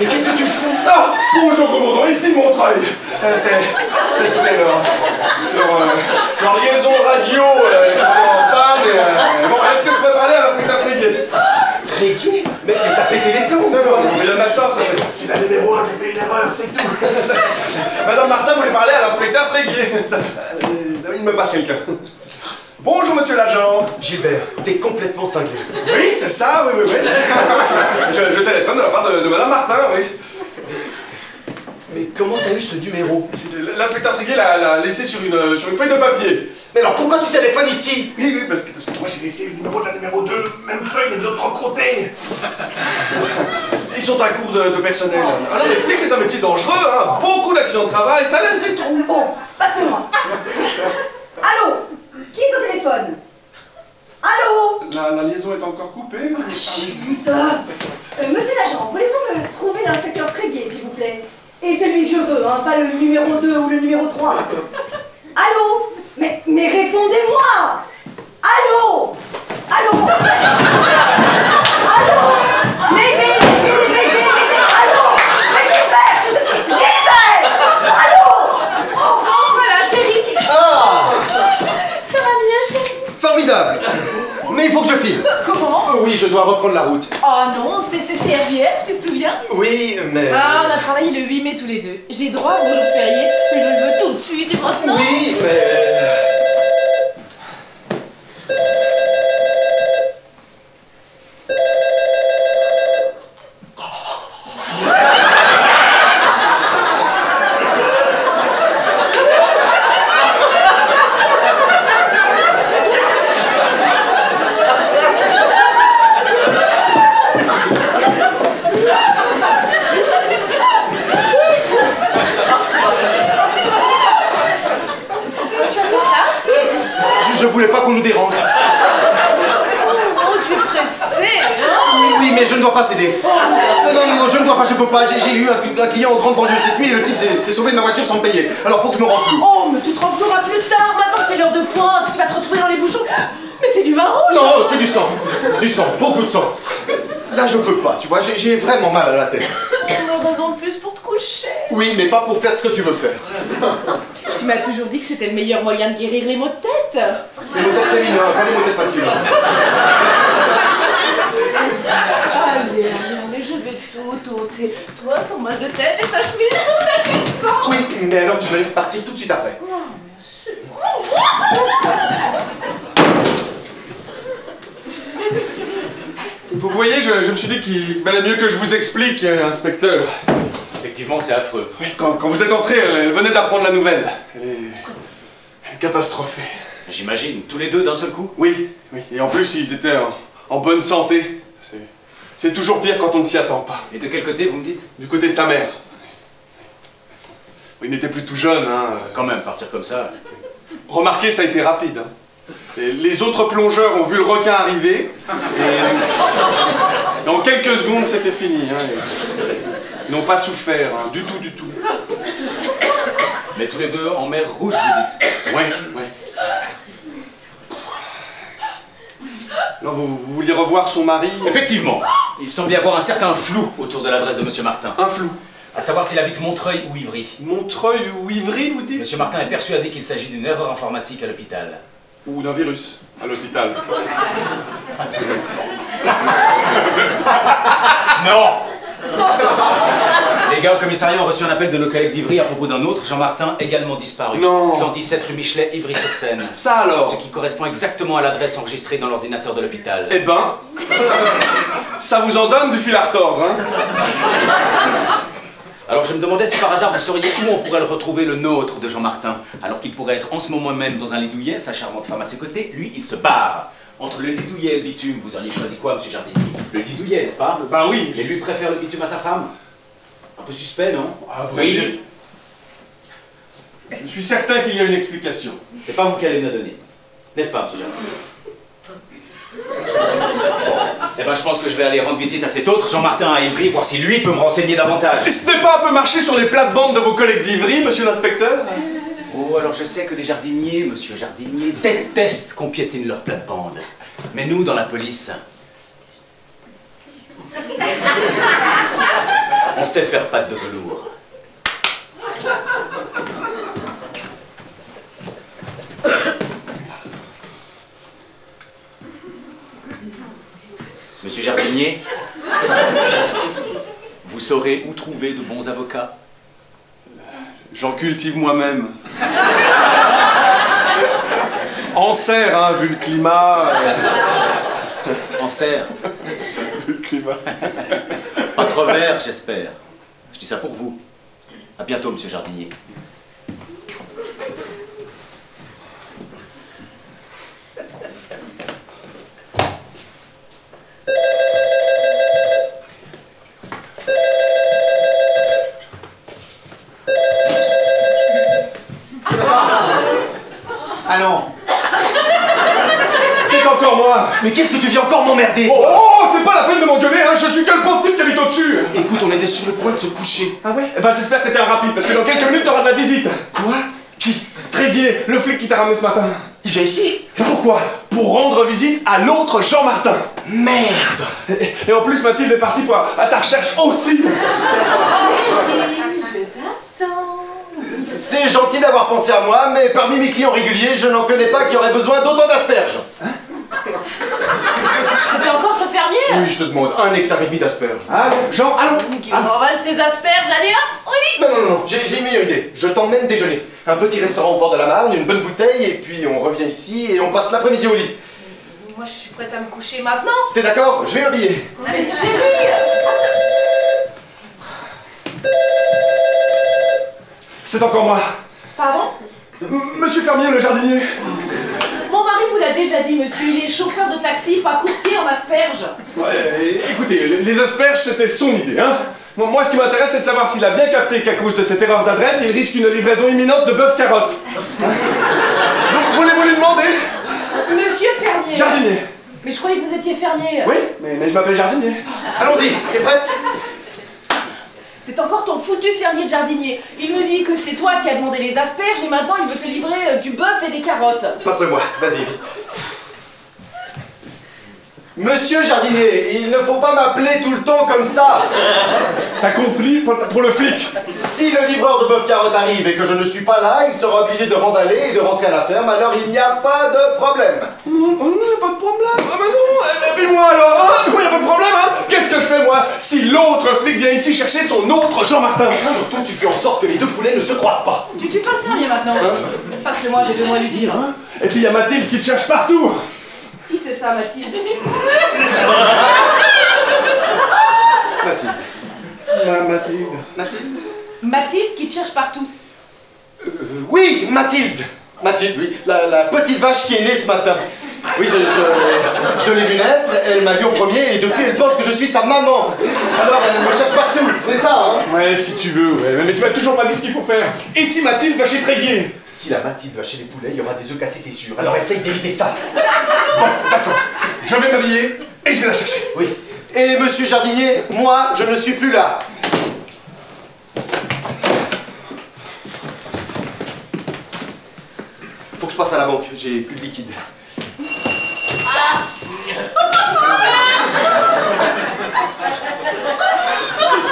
Mais qu'est-ce que tu fous Ah Bonjour Gros-Bourdon, ici Montreuil Euh, C'est... c'est c'était leur... leur, euh, leur liaison radio euh, en panne et... euh, Bon, est-ce que je peux parler à l'inspecteur Tréguier Tréguier mais, mais t'as pété les plombs Non, non, mais de ma sorte, c'est- la numéro 1 qui a fait une erreur, c'est tout. Madame Martin voulait parler à l'inspecteur Tréguier. Euh, Il me passe quelqu'un. Bonjour, monsieur l'agent. Gilbert, t'es complètement cinglé. Oui, c'est ça, oui, oui, oui. Je, je téléphone de la part de, de madame Martin, oui. Mais comment t'as eu ce numéro? L'inspecteur Tréguier l'a l'a laissé sur une, sur une feuille de papier. Mais alors pourquoi tu téléphones ici? Oui, oui, parce que, parce que moi j'ai laissé le numéro de la numéro 2, même feuille, mais de l'autre côté. Ils sont à court de, de personnel. Alors, les flics, c'est un métier dangereux, hein. beaucoup d'accidents de travail, ça laisse des trous. Bon, passe-le-moi. Allô? Qui est au téléphone? Allô? La, la liaison est encore coupée. Putain Euh, Monsieur l'agent, voulez-vous me trouver l'inspecteur Tréguier s'il vous plaît? Et c'est lui que je veux, hein, pas le numéro 2 ou le numéro 3. Allô? Mais, mais répondez-moi! Allô! Allô! Allô! M'aidez, m'aidez, m'aidez, m'aidez Allô! Mais Gilbert, tout ceci Gilbert! Allô! Oh, voilà, chérie. Ah! Ça va bien, chérie? Formidable! Mais il faut que je file Comment? Oui, je dois reprendre la route. Oh non, c'est c'est CRJF, tu te souviens? Oui, mais... Ah, on a travaillé le 8 mai tous les deux. J'ai droit à mon jour férié, mais je le veux tout de suite et maintenant. Oui, mais... Pourquoi tu as fait ça Je, je voulais pas qu'on nous dérange. Oh, tu es pressé, hein Oui, oui, mais je ne dois pas céder. Non, non, non, non, je ne dois pas, je peux pas. J'ai j'ai eu un, un client en grande le type s'est- sauvé de ma voiture sans me payer. Alors faut que je me renfloue. Oh, mais tu te renfloueras plus tard. Maintenant, c'est l'heure de pointe. Tu vas te retrouver dans les bouchons. Mais c'est du vin rouge Non, c'est du sang. Du sang, beaucoup de sang. Là, je peux pas, tu vois, j'ai- vraiment mal à la tête. Une raison de plus pour te coucher. Oui, mais pas pour faire ce que tu veux faire. Tu m'as toujours dit que c'était le meilleur moyen de guérir les maux de tête. Les mots têtes féminins, pas les mots têtes masculins. Allez, allez, allez, je vais tout ôter. Toi, ton mal de tête et ta chemise tout tachée de sang. Oui, mais alors tu me laisses partir tout de suite après. Vous voyez, je, je me suis dit qu'il valait mieux que je vous explique, euh, inspecteur. Effectivement, c'est affreux. Oui, quand, quand vous êtes entré, elle, elle venait d'apprendre la nouvelle. Elle est, elle est catastrophée. J'imagine, tous les deux d'un seul coup Oui, oui. Et en plus, ils étaient en, en bonne santé. C'est- toujours pire quand on ne s'y attend pas. Et de quel côté, vous me dites? Du côté de sa mère. Il n'était plus tout jeune, hein. Quand même, partir comme ça. Remarquez, ça a été rapide. hein. Les autres plongeurs ont vu le requin arriver. Et dans quelques secondes, c'était fini. hein. Ils n'ont pas souffert, hein, du tout, du tout. Mais tous les deux en mer rouge, vous dites? Ouais, ouais. Vous vouliez revoir son mari Effectivement, il semble y avoir un certain flou autour de l'adresse de Monsieur Martin. Un flou. À savoir s'il habite Montreuil ou Ivry. Montreuil ou Ivry, vous dites? Monsieur Martin est persuadé qu'il s'agit d'une erreur informatique à l'hôpital. Ou d'un virus à l'hôpital. Non Les gars au commissariat ont reçu un appel de nos collègues d'Ivry à propos d'un autre, Jean Martin, également disparu. Non. 117 rue Michelet, Ivry-sur-Seine. Ça alors Ce qui correspond exactement à l'adresse enregistrée dans l'ordinateur de l'hôpital. Eh ben, ça vous en donne du fil à retordre, hein Alors je me demandais si par hasard vous sauriez où on pourrait le retrouver, le nôtre de Jean Martin, alors qu'il pourrait être en ce moment même dans un lit douillet, sa charmante femme à ses côtés, lui il se barre. Entre le lit douillet et le bitume, vous auriez choisi quoi, monsieur Jardinier? Le lit douillet, n'est-ce pas? Bah oui. Et lui préfère le bitume à sa femme? Un peu suspect, non? Ah, vous Oui. voyez. Je suis certain qu'il y a une explication. C'est pas vous qui allez me la donner. N'est-ce pas, monsieur Jardinier Eh ben, je pense que je vais aller rendre visite à cet autre, Jean-Martin à Ivry, voir si lui peut me renseigner davantage. Et ce n'est pas un peu marcher sur les plates-bandes de vos collègues d'Ivry, monsieur l'inspecteur? Oh, alors je sais que les jardiniers, monsieur Jardinier, détestent qu'on piétine leurs plates-bandes. Mais nous, dans la police, on sait faire pâte de velours. Monsieur Jardinier, vous saurez où trouver de bons avocats J'en cultive moi-même. En serre, hein, vu le climat. euh, En serre vu le climat. Entre verres, j'espère. Je dis ça pour vous. À bientôt, monsieur Jardinier. Allons Encore Mais qu'est-ce que tu viens encore m'emmerder, Oh, toi oh, c'est pas la peine de m'engueuler, hein, je suis que le pauvre type qui habite au-dessus Écoute, on était sur le point de se coucher. Ah ouais? Eh ben j'espère que t'es un rapide, parce que dans quelques minutes t'auras de la visite. Quoi? Qui? Tréguier, le flic qui t'a ramené ce matin. Il vient ici? Et pourquoi? Pour rendre visite à l'autre Jean-Martin. Merde Et, et en plus Mathilde est partie pour, à ta recherche aussi. Je t'attends. C'est gentil d'avoir pensé à moi, mais parmi mes clients réguliers, je n'en connais pas qui auraient besoin d'autant d'asperges. C'était encore ce fermier? Oui, je te demande, un hectare et demi d'asperges. Ah, Jean, allons qui me revole ses asperges? Allez hop, au lit Non, non, non, j'ai j'ai une meilleure idée. Je t'emmène déjeuner. Un petit restaurant au bord de la Marne, une bonne bouteille, et puis on revient ici et on passe l'après-midi au lit. Moi, je suis prête à me coucher maintenant. T'es d'accord? Je vais habiller. Mais chérie C'est encore moi. Pardon? Monsieur Fermier, le jardinier. Mon mari vous l'a déjà dit, monsieur. Il est chauffeur de taxi, pas courtier en asperges. Ouais, écoutez, les- asperges, c'était son idée, hein. Moi, moi, ce qui m'intéresse, c'est de savoir s'il a bien capté qu'à cause de cette erreur d'adresse, il risque une livraison imminente de bœuf carotte. Hein Vous- Voulez-vous lui demander? Monsieur fermier Jardinier. Mais je croyais que vous étiez fermier. Oui, mais, mais je m'appelle jardinier. Allons-y, t'es prête? C'est encore ton foutu fermier de jardinier. Il me dit que c'est toi qui as demandé les asperges et maintenant il veut te livrer euh, du bœuf et des carottes. Passe-le-moi, vas-y, vite. Monsieur jardinier, il ne faut pas m'appeler tout le temps comme ça. T'as compris pour, pour le flic Si le livreur de bœuf carotte arrive et que je ne suis pas là, il sera obligé de rendaler et de rentrer à la ferme, alors il n'y a pas de problème. Non, non, y a pas de problème. Ah ben non, et puis moi alors, hein Moi, y a pas de problème, hein? Qu'est-ce que je fais, moi Si l'autre flic vient ici chercher son autre Jean-Martin? Surtout, tu fais en sorte que les deux poulets ne se croisent pas. Tu tues pas le fermier maintenant. Parce que moi j'ai deux mots à lui dire. Et puis y a Mathilde qui te cherche partout Qui c'est ça, Mathilde Mathilde. Ma Mathilde. Mathilde Mathilde qui te cherche partout. Euh, Oui, Mathilde Mathilde, oui, la, la petite vache qui est née ce matin. Oui, je, je, je l'ai vue naître, elle m'a vu en premier et depuis elle pense que je suis sa maman. Alors elle me cherche partout, c'est ça, hein? Ouais, si tu veux, ouais, mais tu m'as toujours pas dit ce qu'il faut faire. Et si Mathilde va chez Tréguier? Si la Mathilde va chez les poulets, il y aura des œufs cassés, c'est sûr. Alors essaye d'éviter ça. Je vais m'habiller et je vais la chercher. Oui. Et monsieur jardinier, moi, je ne suis plus là. Faut que je passe à la banque, j'ai plus de liquide.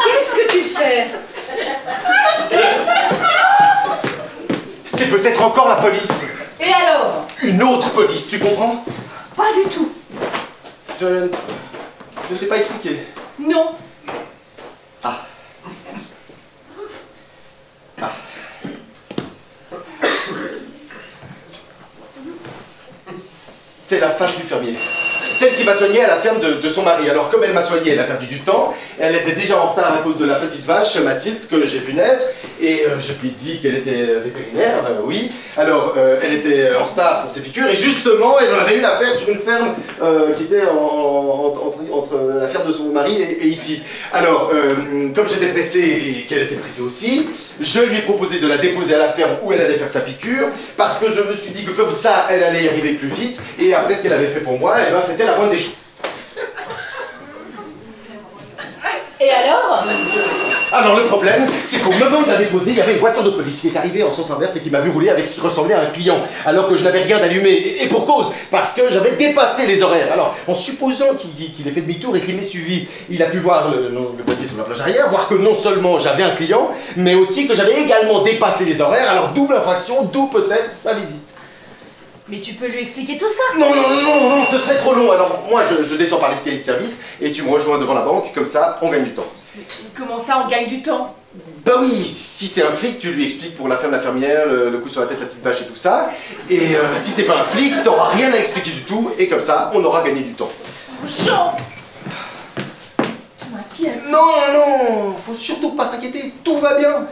Qu'est-ce que tu fais C'est peut-être encore la police. Et alors Une autre police, tu comprends? Pas du tout. Je je ne t'ai pas expliqué. Non. C'est la femme du fermier. Celle qui m'a soigné à la ferme de, son mari. Alors comme elle m'a soigné, elle a perdu du temps. Elle était déjà en retard à cause de la petite vache, Mathilde, que j'ai vu naître. Et euh, je t'ai dit qu'elle était vétérinaire, euh, oui. Alors euh, elle était en retard pour ses piqûres. Et justement, elle en avait une à faire sur une ferme euh, qui était en- en- entre, la ferme de son mari et, et ici. Alors, euh, comme j'étais pressé et qu'elle était pressée aussi, je lui ai proposé de la déposer à la ferme où elle allait faire sa piqûre, parce que je me suis dit que comme ça, elle allait y arriver plus vite, et après ce qu'elle avait fait pour moi, eh ben, c'était la moindre des choses. Et alors Alors le problème, c'est qu'au moment de la déposer, il y avait une voiture de police qui est arrivée en sens inverse et qui m'a vu rouler avec ce qui ressemblait à un client, alors que je n'avais rien d'allumé. Et, pour cause, parce que j'avais dépassé les horaires. Alors, en supposant qu'il qu'il ait fait demi-tour et qu'il m'ait suivi, il a pu voir le, le- le boîtier sur la plage arrière, voir que non seulement j'avais un client, mais aussi que j'avais également dépassé les horaires, alors double infraction, d'où peut-être sa visite. Mais tu peux lui expliquer tout ça. Non, non, non, non, non, ce serait trop long. Alors moi, je, je descends par l'escalier de service et tu me rejoins devant la banque, comme ça, on gagne du temps. Comment ça, on gagne du temps? Bah oui, si c'est un flic, tu lui expliques pour la ferme la fermière, le, le coup sur la tête, la petite vache et tout ça. Et euh, si c'est pas un flic, t'auras rien à expliquer du tout, et comme ça, on aura gagné du temps. Jean Tu m'inquiètes. Non, non, faut surtout pas s'inquiéter, tout va bien.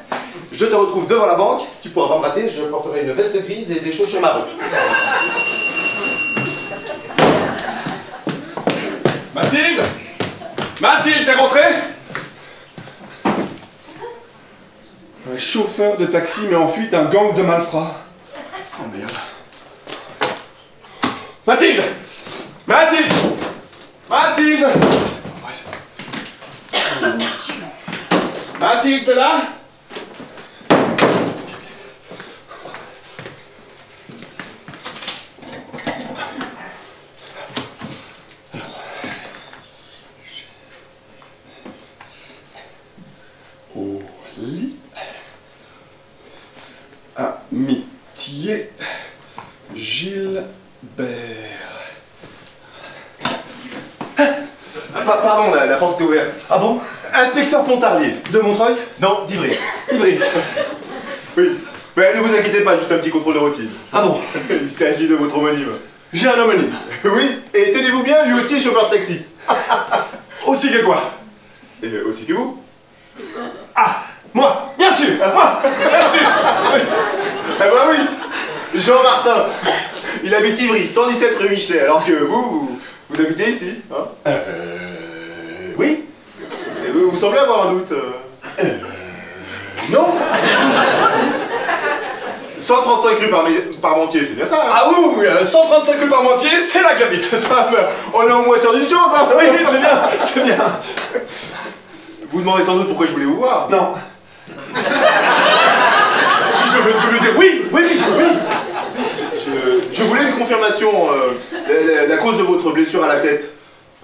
Je te retrouve devant la banque, tu pourras pas me rater, je porterai une veste grise et des chaussures marron. Mathilde Mathilde, t'es rentrée? Un chauffeur de taxi met en fuite un gang de malfrats. Oh merde. Mathilde Mathilde Mathilde Mathilde, t'es là Au lit. Amitié. Gilbert. Ah, pa- pardon, la, la porte est ouverte. Ah bon? Inspecteur Pontarlier. De Montreuil? Non, d'Ivry. Ivry. Oui. Mais ne vous inquiétez pas, juste un petit contrôle de routine. Ah bon? Il s'agit de votre homonyme. J'ai un homonyme. Oui, et tenez-vous bien, lui aussi est chauffeur de taxi. Aussi que quoi? Et aussi que vous. Ah Moi Bien sûr Moi Bien sûr Ah bah oui Jean Martin Il habite Ivry, 117 rue Michelet, alors que vous, vous, vous habitez ici, hein Euh... Oui Et vous, vous semblez avoir un doute. euh. Non 135 rue par, Parmentier, c'est bien ça, hein Ah oui, oui, oui, euh, 135 rue Parmentier, c'est là que j'habite. On est au moins sûr d'une chose, hein Oui, oui, c'est bien, c'est bien. Vous demandez sans doute pourquoi je voulais vous voir. Non. je, veux, je veux dire oui, oui, oui. Je, je voulais une confirmation, euh, la, cause de votre blessure à la tête.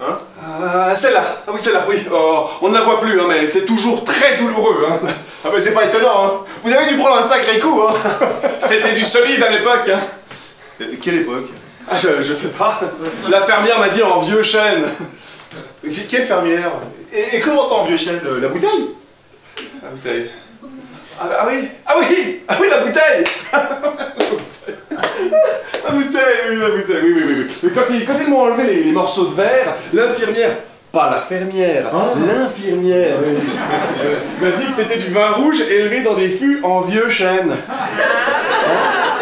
Hein? Euh, celle-là, ah oui, celle-là, oui. Oh, on ne la voit plus, hein, mais c'est toujours très douloureux. Hein. Ah bah c'est pas étonnant, hein Vous avez dû prendre un sacré coup, hein C'était du solide à l'époque. Hein. Euh, Quelle époque? Ah, je, je sais pas. La fermière m'a dit en vieux chêne. Que- Quelle fermière? Et, et comment ça en vieux chêne? Euh, La bouteille? La bouteille. Ah, ah oui, ah oui, ah oui, la bouteille. la bouteille, oui, la bouteille, oui, oui, oui. oui. Mais quand ils, quand ils m'ont enlevé les, les morceaux de verre, l'infirmière, pas la fermière, l'infirmière, oui, euh, m'a dit que c'était du vin rouge élevé dans des fûts en vieux chêne.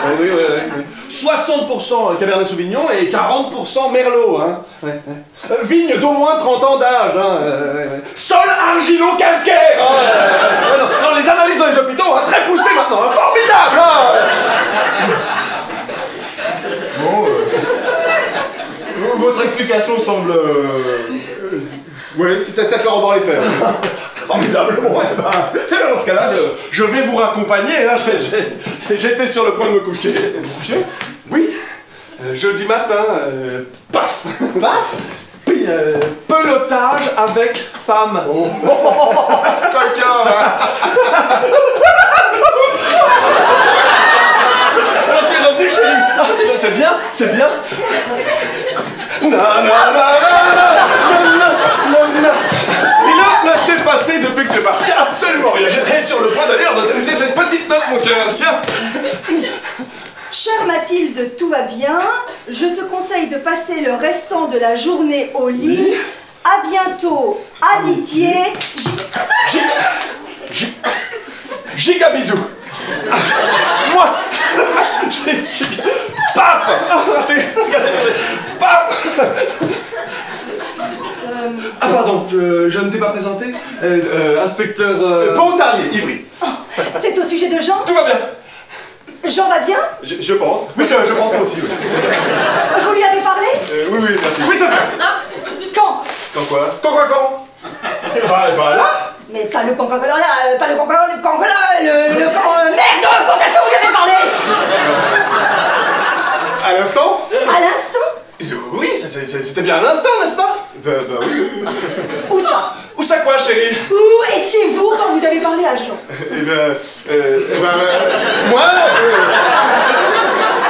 Oui, oui, oui, oui. 60% Cabernet Sauvignon et 40% Merlot. Hein. Euh, Vigne d'au moins 30 ans d'âge. Hein. euh. Sol argilo-calcaire. hein, euh, non, non, les analyses dans les hôpitaux, hein, très poussées maintenant. hein, formidable. hein. Bon, euh, Votre explication semble... Euh, euh, ouais, ça, ça corrobore les faits. Formidable. Bon, eh ben, dans ce cas-là, je, je vais vous raccompagner. Hein. J'étais sur le point de me coucher. Oui. euh, jeudi matin, euh, paf. Paf Oui, euh, pelotage avec femme. Coquin hein. Alors tu es revenu chez lui Ah, c'est bien, c'est bien Na, na, na, na, na, na, na, passé depuis que tu es parti absolument rien. J'étais sur le point d'ailleurs de te laisser cette petite note, mon cœur. Tiens. Chère Mathilde, tout va bien. Je te conseille de passer le restant de la journée au lit. À bientôt, amitié. Giga, bisous. Moi. Paf Paf Ah pardon, je, je ne t'ai pas présenté. Euh, euh, inspecteur... euh, Pontarlier, Ivry. C'est au sujet de Jean Tout va bien Jean va bien Je, je pense. Oui, je, je pense moi aussi. Oui, Vous lui avez parlé Euh, oui, oui, merci. oui c'est fait Quand Quand quoi Quand, quoi, quand Bah, bah là Mais pas le concours là, euh, pas le concours, le concours là, le, le con- euh, merde, quand est-ce que vous lui avez parlé À l'instant À l'instant Oui, c'était bien à l'instant, n'est-ce pas? Bah, bah oui. Où ça? Où ça quoi, chérie? Où étiez-vous quand vous avez parlé à Jean? Eh ben, euh, eh ben, euh, moi, euh,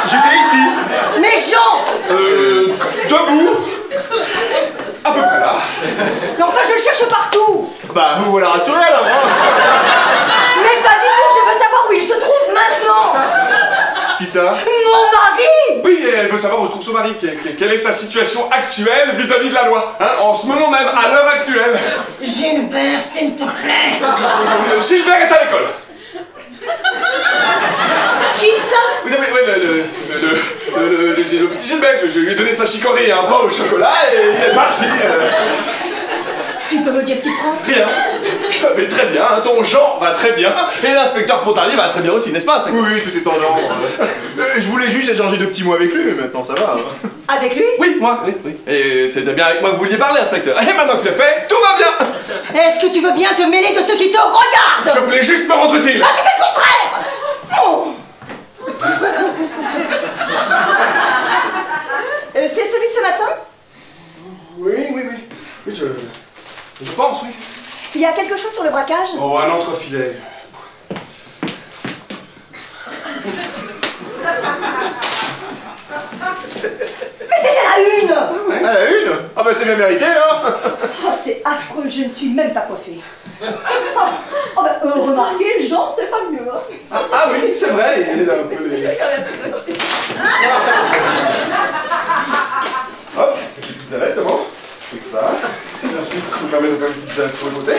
j'étais ici. Mais Jean Euh... Debout À peu près là. Mais enfin, je le cherche partout Bah, vous voilà rassuré alors. Hein Mais pas du tout, je veux savoir où il se trouve maintenant Qui ça Mon mari Oui, elle veut savoir où se trouve son mari, que- que- quelle est sa situation actuelle vis-à-vis de la loi, hein, en ce moment même, à l'heure actuelle. Gilbert, s'il te plaît Gilbert est à l'école. Qui ça Vous avez, ouais, le, le, le, le, petit Gilbert, je, je lui ai donné sa chicorée et un pain au chocolat et il est parti. Tu peux me dire ce qui te prend Rien. Je vais très bien, hein, ton Jean va très bien, et l'inspecteur Pontarlier va très bien aussi, n'est-ce pas, inspecteur Oui, oui, tout est en ordre. Euh, je voulais juste échanger deux petits mots avec lui, mais maintenant ça va. hein. Avec lui Oui, moi, oui, oui. Et c'était bien avec moi que vous vouliez parler, inspecteur. Et maintenant que c'est fait, tout va bien Est-ce que tu veux bien te mêler de ceux qui te regardent Je voulais juste me rendre utile Ah, tu fais le contraire Oh Euh, C'est celui de ce matin Oui, oui, oui. Oui, je... Je pense, oui. Il y a quelque chose sur le braquage? Oh, un entrefilet. Mais c'était la une Ah, la une Ah bah c'est bien mérité, hein Oh, c'est affreux, je ne suis même pas coiffée. Oh, oh, bah, euh, remarquez, Jean, c'est pas mieux. hein. Ah, ah oui, c'est vrai, il est un peu les... Hop, petite arrête d'abord. Comme ça. Et ensuite, ça nous permet de faire une petite arrête sur le côté.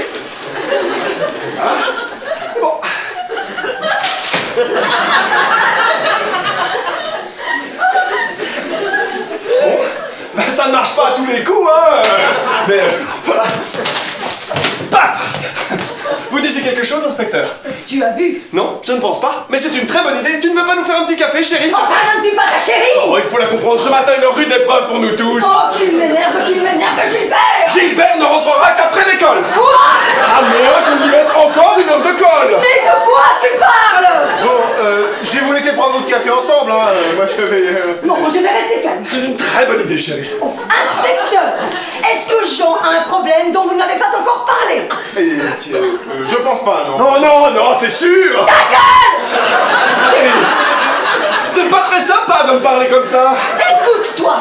Et bon. Bah, ça ne marche pas à tous les coups, hein Mais euh, voilà. Paf Vous disiez quelque chose, inspecteur Tu as bu Non, je ne pense pas. Mais c'est une très bonne idée. Tu ne veux pas nous faire un petit café, chérie Enfin, je ne suis pas ta chérie Oh, il faut la comprendre. Ce matin, une rude épreuve pour nous tous. Oh, qu'il m'énerve, qu'il m'énerve, Gilbert Gilbert ne rentrera qu'après l'école. Quoi À moins qu'on lui mette encore une heure de colle. Mais de quoi tu parles Bon, euh, je vais vous laisser prendre votre café ensemble, hein. Euh, Moi je vais. euh, Bon, je vais rester calme. C'est une très bonne idée, chérie. Oh, Inspecteur, est-ce que Jean a un problème dont vous ne m'avez pas encore parlé et, tiens, euh, je pense pas, non. Non, non, non, c'est sûr. Chérie, ce n'est pas très sympa de me parler comme ça. Écoute-toi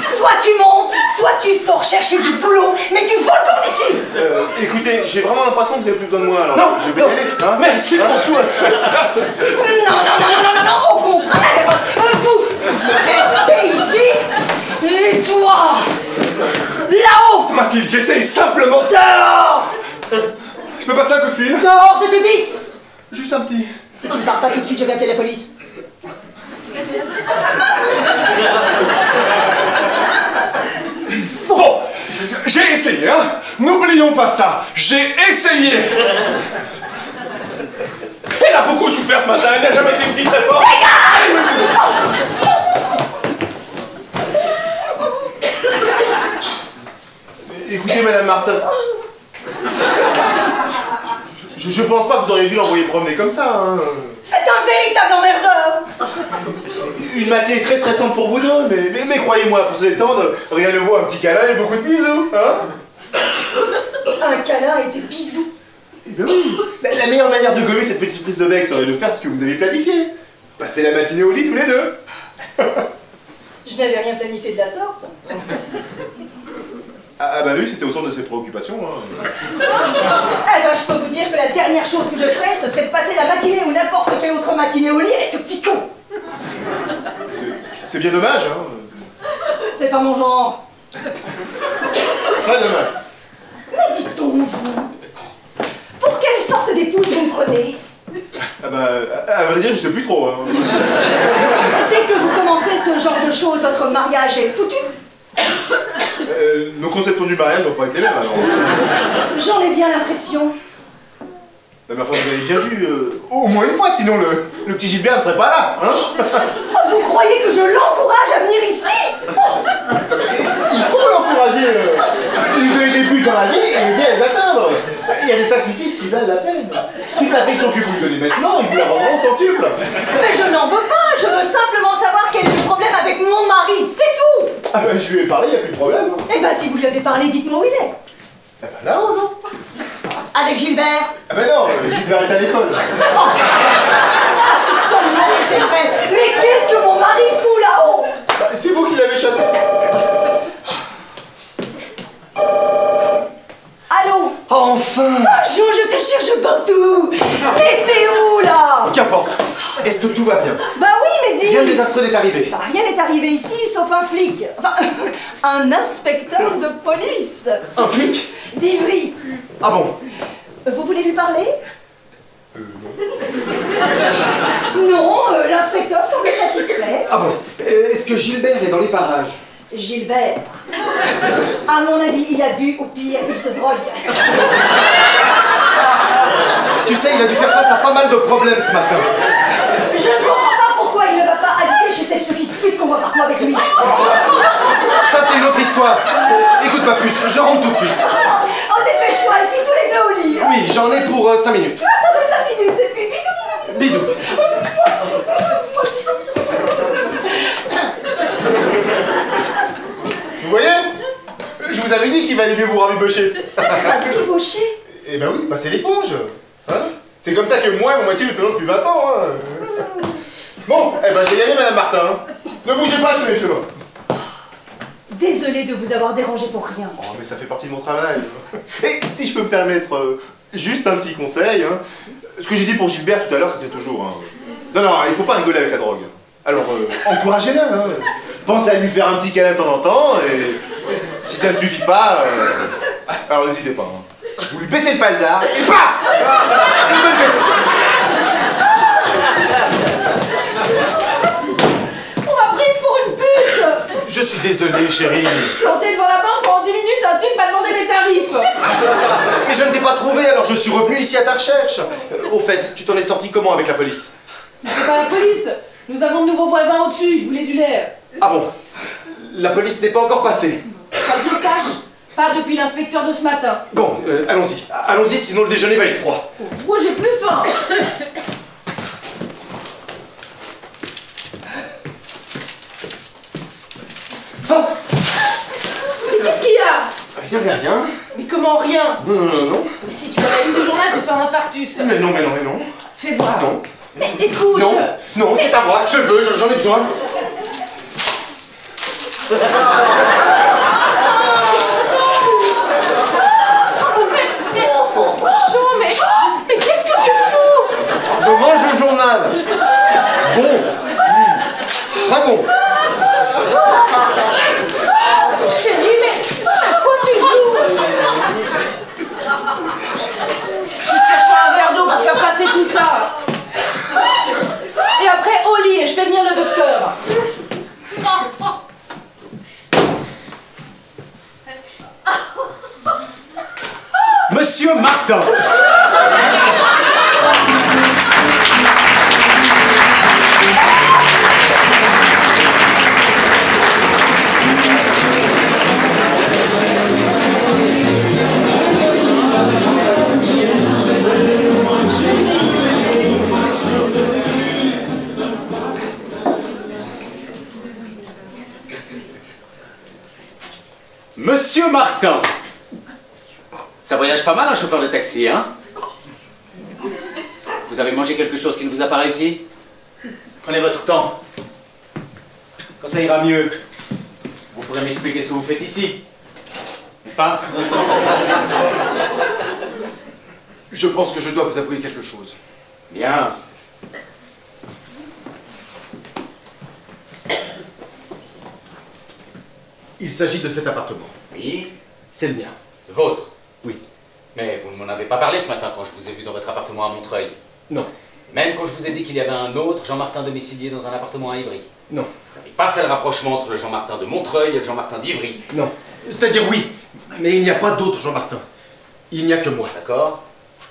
Soit tu montes, soit tu sors chercher du boulot, mais tu voles comme d'ici Euh, écoutez, j'ai vraiment l'impression que vous avez plus besoin de moi, alors Non, je vais non. y aller. Hein Merci pour tout, inspecteur. Non, non, non, non, non, non, non, au contraire Euh, Vous, vous restez ici Et toi Là-haut Mathilde, j'essaye simplement. Dehors Je peux passer un coup de fil Dehors, je te dis Juste un petit. Si tu ne pars pas tout de suite, je vais appeler la police. Bon, j'ai essayé, hein. N'oublions pas ça. J'ai essayé. Elle a beaucoup souffert ce matin. Elle n'a jamais été une fille très forte. Écoutez, Madame Martin. Je, je pense pas que vous auriez dû l'envoyer promener comme ça, hein. C'est un véritable emmerdeur Une matinée très stressante pour vous deux, mais, mais, mais croyez-moi, pour se détendre, rien ne vaut un petit câlin et beaucoup de bisous, hein Un câlin et des bisous. Eh ben oui la, la meilleure manière de gommer cette petite prise de bec serait de faire ce que vous avez planifié. Passer la matinée au lit tous les deux. Je n'avais rien planifié de la sorte. Ah, ah bah lui, c'était au centre de ses préoccupations. Hein. Eh ben, je peux vous dire que la dernière chose que je ferais, ce serait de passer la matinée ou n'importe quelle autre matinée au lit avec ce petit con. C'est bien dommage, hein. C'est pas mon genre. Très dommage. Mais dites donc, vous Pour quelle sorte d'épouse vous me prenez? Ah bah, à, à vrai dire, je sais plus trop. Hein. Dès que vous commencez ce genre de choses, votre mariage est foutu. Euh, nos conceptions du mariage vont pas être les mêmes alors. J'en ai bien l'impression. Mais enfin, vous avez bien dû, euh, au moins une fois, sinon le, le petit Gilbert ne serait pas là, hein Oh, vous croyez que je l'encourage à venir ici? Il faut l'encourager, euh, lui donner des buts dans la vie et l'aider à les atteindre. Il y a des sacrifices qui valent la peine. Toute l'affection que vous lui donnez maintenant, il vous la rendra en centuple. Mais je n'en veux pas, je veux simplement savoir quel est le problème avec mon mari, c'est tout Ah bah, je lui ai parlé, il n'y a plus de problème. Eh ben, si vous lui avez parlé, dites-moi où il est. Ah bah non, non. Avec Gilbert. Ah bah non, euh, Gilbert est à l'école. Ah, si seulement c'était vrai Mais qu'est-ce que mon mari fout là-haut Bah, c'est vous qui l'avez chassé. Allô Enfin Ah, Jean, je te cherche partout Mais t'es où, là Qu'importe. Est-ce que tout va bien Bah oui, mais dis Rien de désastreux n'est arrivé. Bah, rien n'est arrivé ici, sauf un flic. Enfin, un inspecteur de police. Un flic? D'Ivry. Ah bon Vous voulez lui parler Non, euh, l'inspecteur semble satisfait. Ah bon Euh, Est-ce que Gilbert est dans les parages Gilbert. À mon avis, il a bu, au pire, il se drogue. Tu sais, il a dû faire face à pas mal de problèmes ce matin. Je ne comprends pas pourquoi il ne va pas habiter chez cette petite pute qu'on voit partout avec lui. Ça, c'est une autre histoire. Écoute, ma puce, je rentre tout de suite. Oh, dépêche-toi, et puis tous les deux au lit. Oui, j'en ai pour 5 minutes. Ah, 5 minutes, et puis bisous, bisous, bisous. Bisous. Vous voyez? Je vous avais dit qu'il valait mieux vous rabibocher. Rabibocher Eh ben oui, bah c'est l'éponge. Hein c'est comme ça que moi et mon moitié nous tenons depuis 20 ans. Hein. Bon, eh ben je vais y aller, Madame Martin. hein. Ne bougez pas, je suis chemin. Désolée de vous avoir dérangé pour rien. Oh, mais ça fait partie de mon travail. Et si je peux me permettre euh, juste un petit conseil, hein. ce que j'ai dit pour Gilbert tout à l'heure, c'était toujours. hein. Non, non, il faut pas rigoler avec la drogue. Alors, euh, encouragez-la. Hein. Pensez à lui faire un petit câlin de temps en temps, et si ça ne suffit pas, euh, alors n'hésitez pas. hein. Vous lui baissez le falzar, et paf fessée. On m'a prise pour une pute Je suis désolé, chérie. Plantée devant la banque pendant 10 minutes, un type m'a demandé mes tarifs Mais je ne t'ai pas trouvé, alors je suis revenu ici à ta recherche. Euh, au fait, tu t'en es sorti comment avec la police? C'est pas la police Nous avons de nouveaux voisins au-dessus, ils voulaient du lait. Ah bon? La police n'est pas encore passée. Pas que je sache, pas depuis l'inspecteur de ce matin. Bon, euh, allons-y. Allons-y, sinon le déjeuner va être froid. Moi j'ai plus faim Ah Qu'est-ce qu'il y a Rien, rien, rien. Mais comment rien Non, non, non, non. Mais si tu vas la une du journal, tu fais un infarctus. Mais non, mais non, mais non. Fais voir. Non. Mais écoute Non, non, c'est à moi. Je le veux, j'en ai besoin. Jean, mais, mais qu'est-ce que tu fous? Je mange le journal. Bon. Mmh. Pas bon. Chérie, mais à quoi tu joues Je vais te chercher d'eau pour faire passer tout ça. Et après, au lit, et je fais venir le docteur. Monsieur Martin Monsieur Martin Ça voyage pas mal un chauffeur de taxi, hein? Vous avez mangé quelque chose qui ne vous a pas réussi? Prenez votre temps. Quand ça ira mieux, vous pourrez m'expliquer ce que vous faites ici. N'est-ce pas? Je pense que je dois vous avouer quelque chose. Bien. Il s'agit de cet appartement. Oui. C'est le mien. Le vôtre Oui. Mais vous ne m'en avez pas parlé ce matin quand je vous ai vu dans votre appartement à Montreuil. Non. Même quand je vous ai dit qu'il y avait un autre Jean-Martin domicilié dans un appartement à Ivry. Non. Vous n'avez pas fait le rapprochement entre le Jean-Martin de Montreuil et le Jean-Martin d'Ivry. Non. C'est-à-dire oui. Mais il n'y a pas d'autre Jean-Martin. Il n'y a que moi. D'accord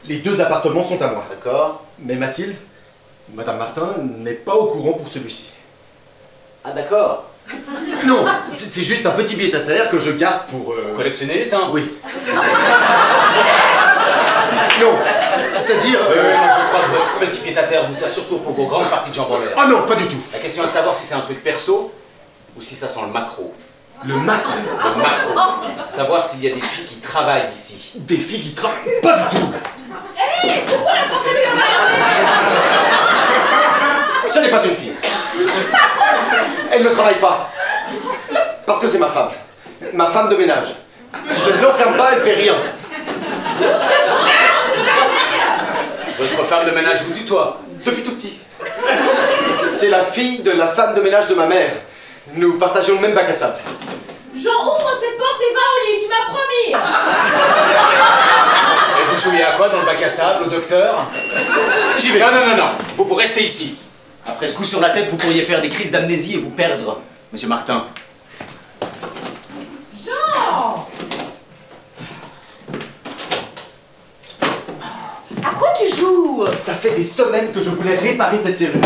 Les deux appartements sont à moi. D'accord Mais Mathilde, Madame Martin, n'est pas au courant pour celui-ci. Ah d'accord. Non, c'est juste un petit billet à terre que je garde pour... euh, Vous collectionnez les timbres Oui. Non, c'est-à-dire... Oui, euh, je crois que votre petit pied-à-terre vous sert surtout pour vos grandes parties de jambes en l'air. Ah non, pas du tout. La question est de savoir si c'est un truc perso ou si ça sent le macro. Le macro. Le macro. Savoir s'il y a des filles qui travaillent ici. Des filles qui travaillent... Pas du tout. Ce n'est pas une fille. Elle ne travaille pas. Parce que c'est ma femme. Ma femme de ménage. Si je ne l'enferme pas, elle fait rien. Votre femme de ménage vous tutoie. Depuis tout petit. C'est- la fille de la femme de ménage de ma mère. Nous partageons le même bac à sable. Jean, ouvre cette porte et va au lit, tu m'as promis Et vous jouez à quoi dans le bac à sable, au docteur? J'y vais. Non, non, non, non. Vous, vous restez ici. Après ce coup sur la tête, vous pourriez faire des crises d'amnésie et vous perdre, monsieur Martin. À quoi tu joues Ça fait des semaines que je voulais réparer cette serrure.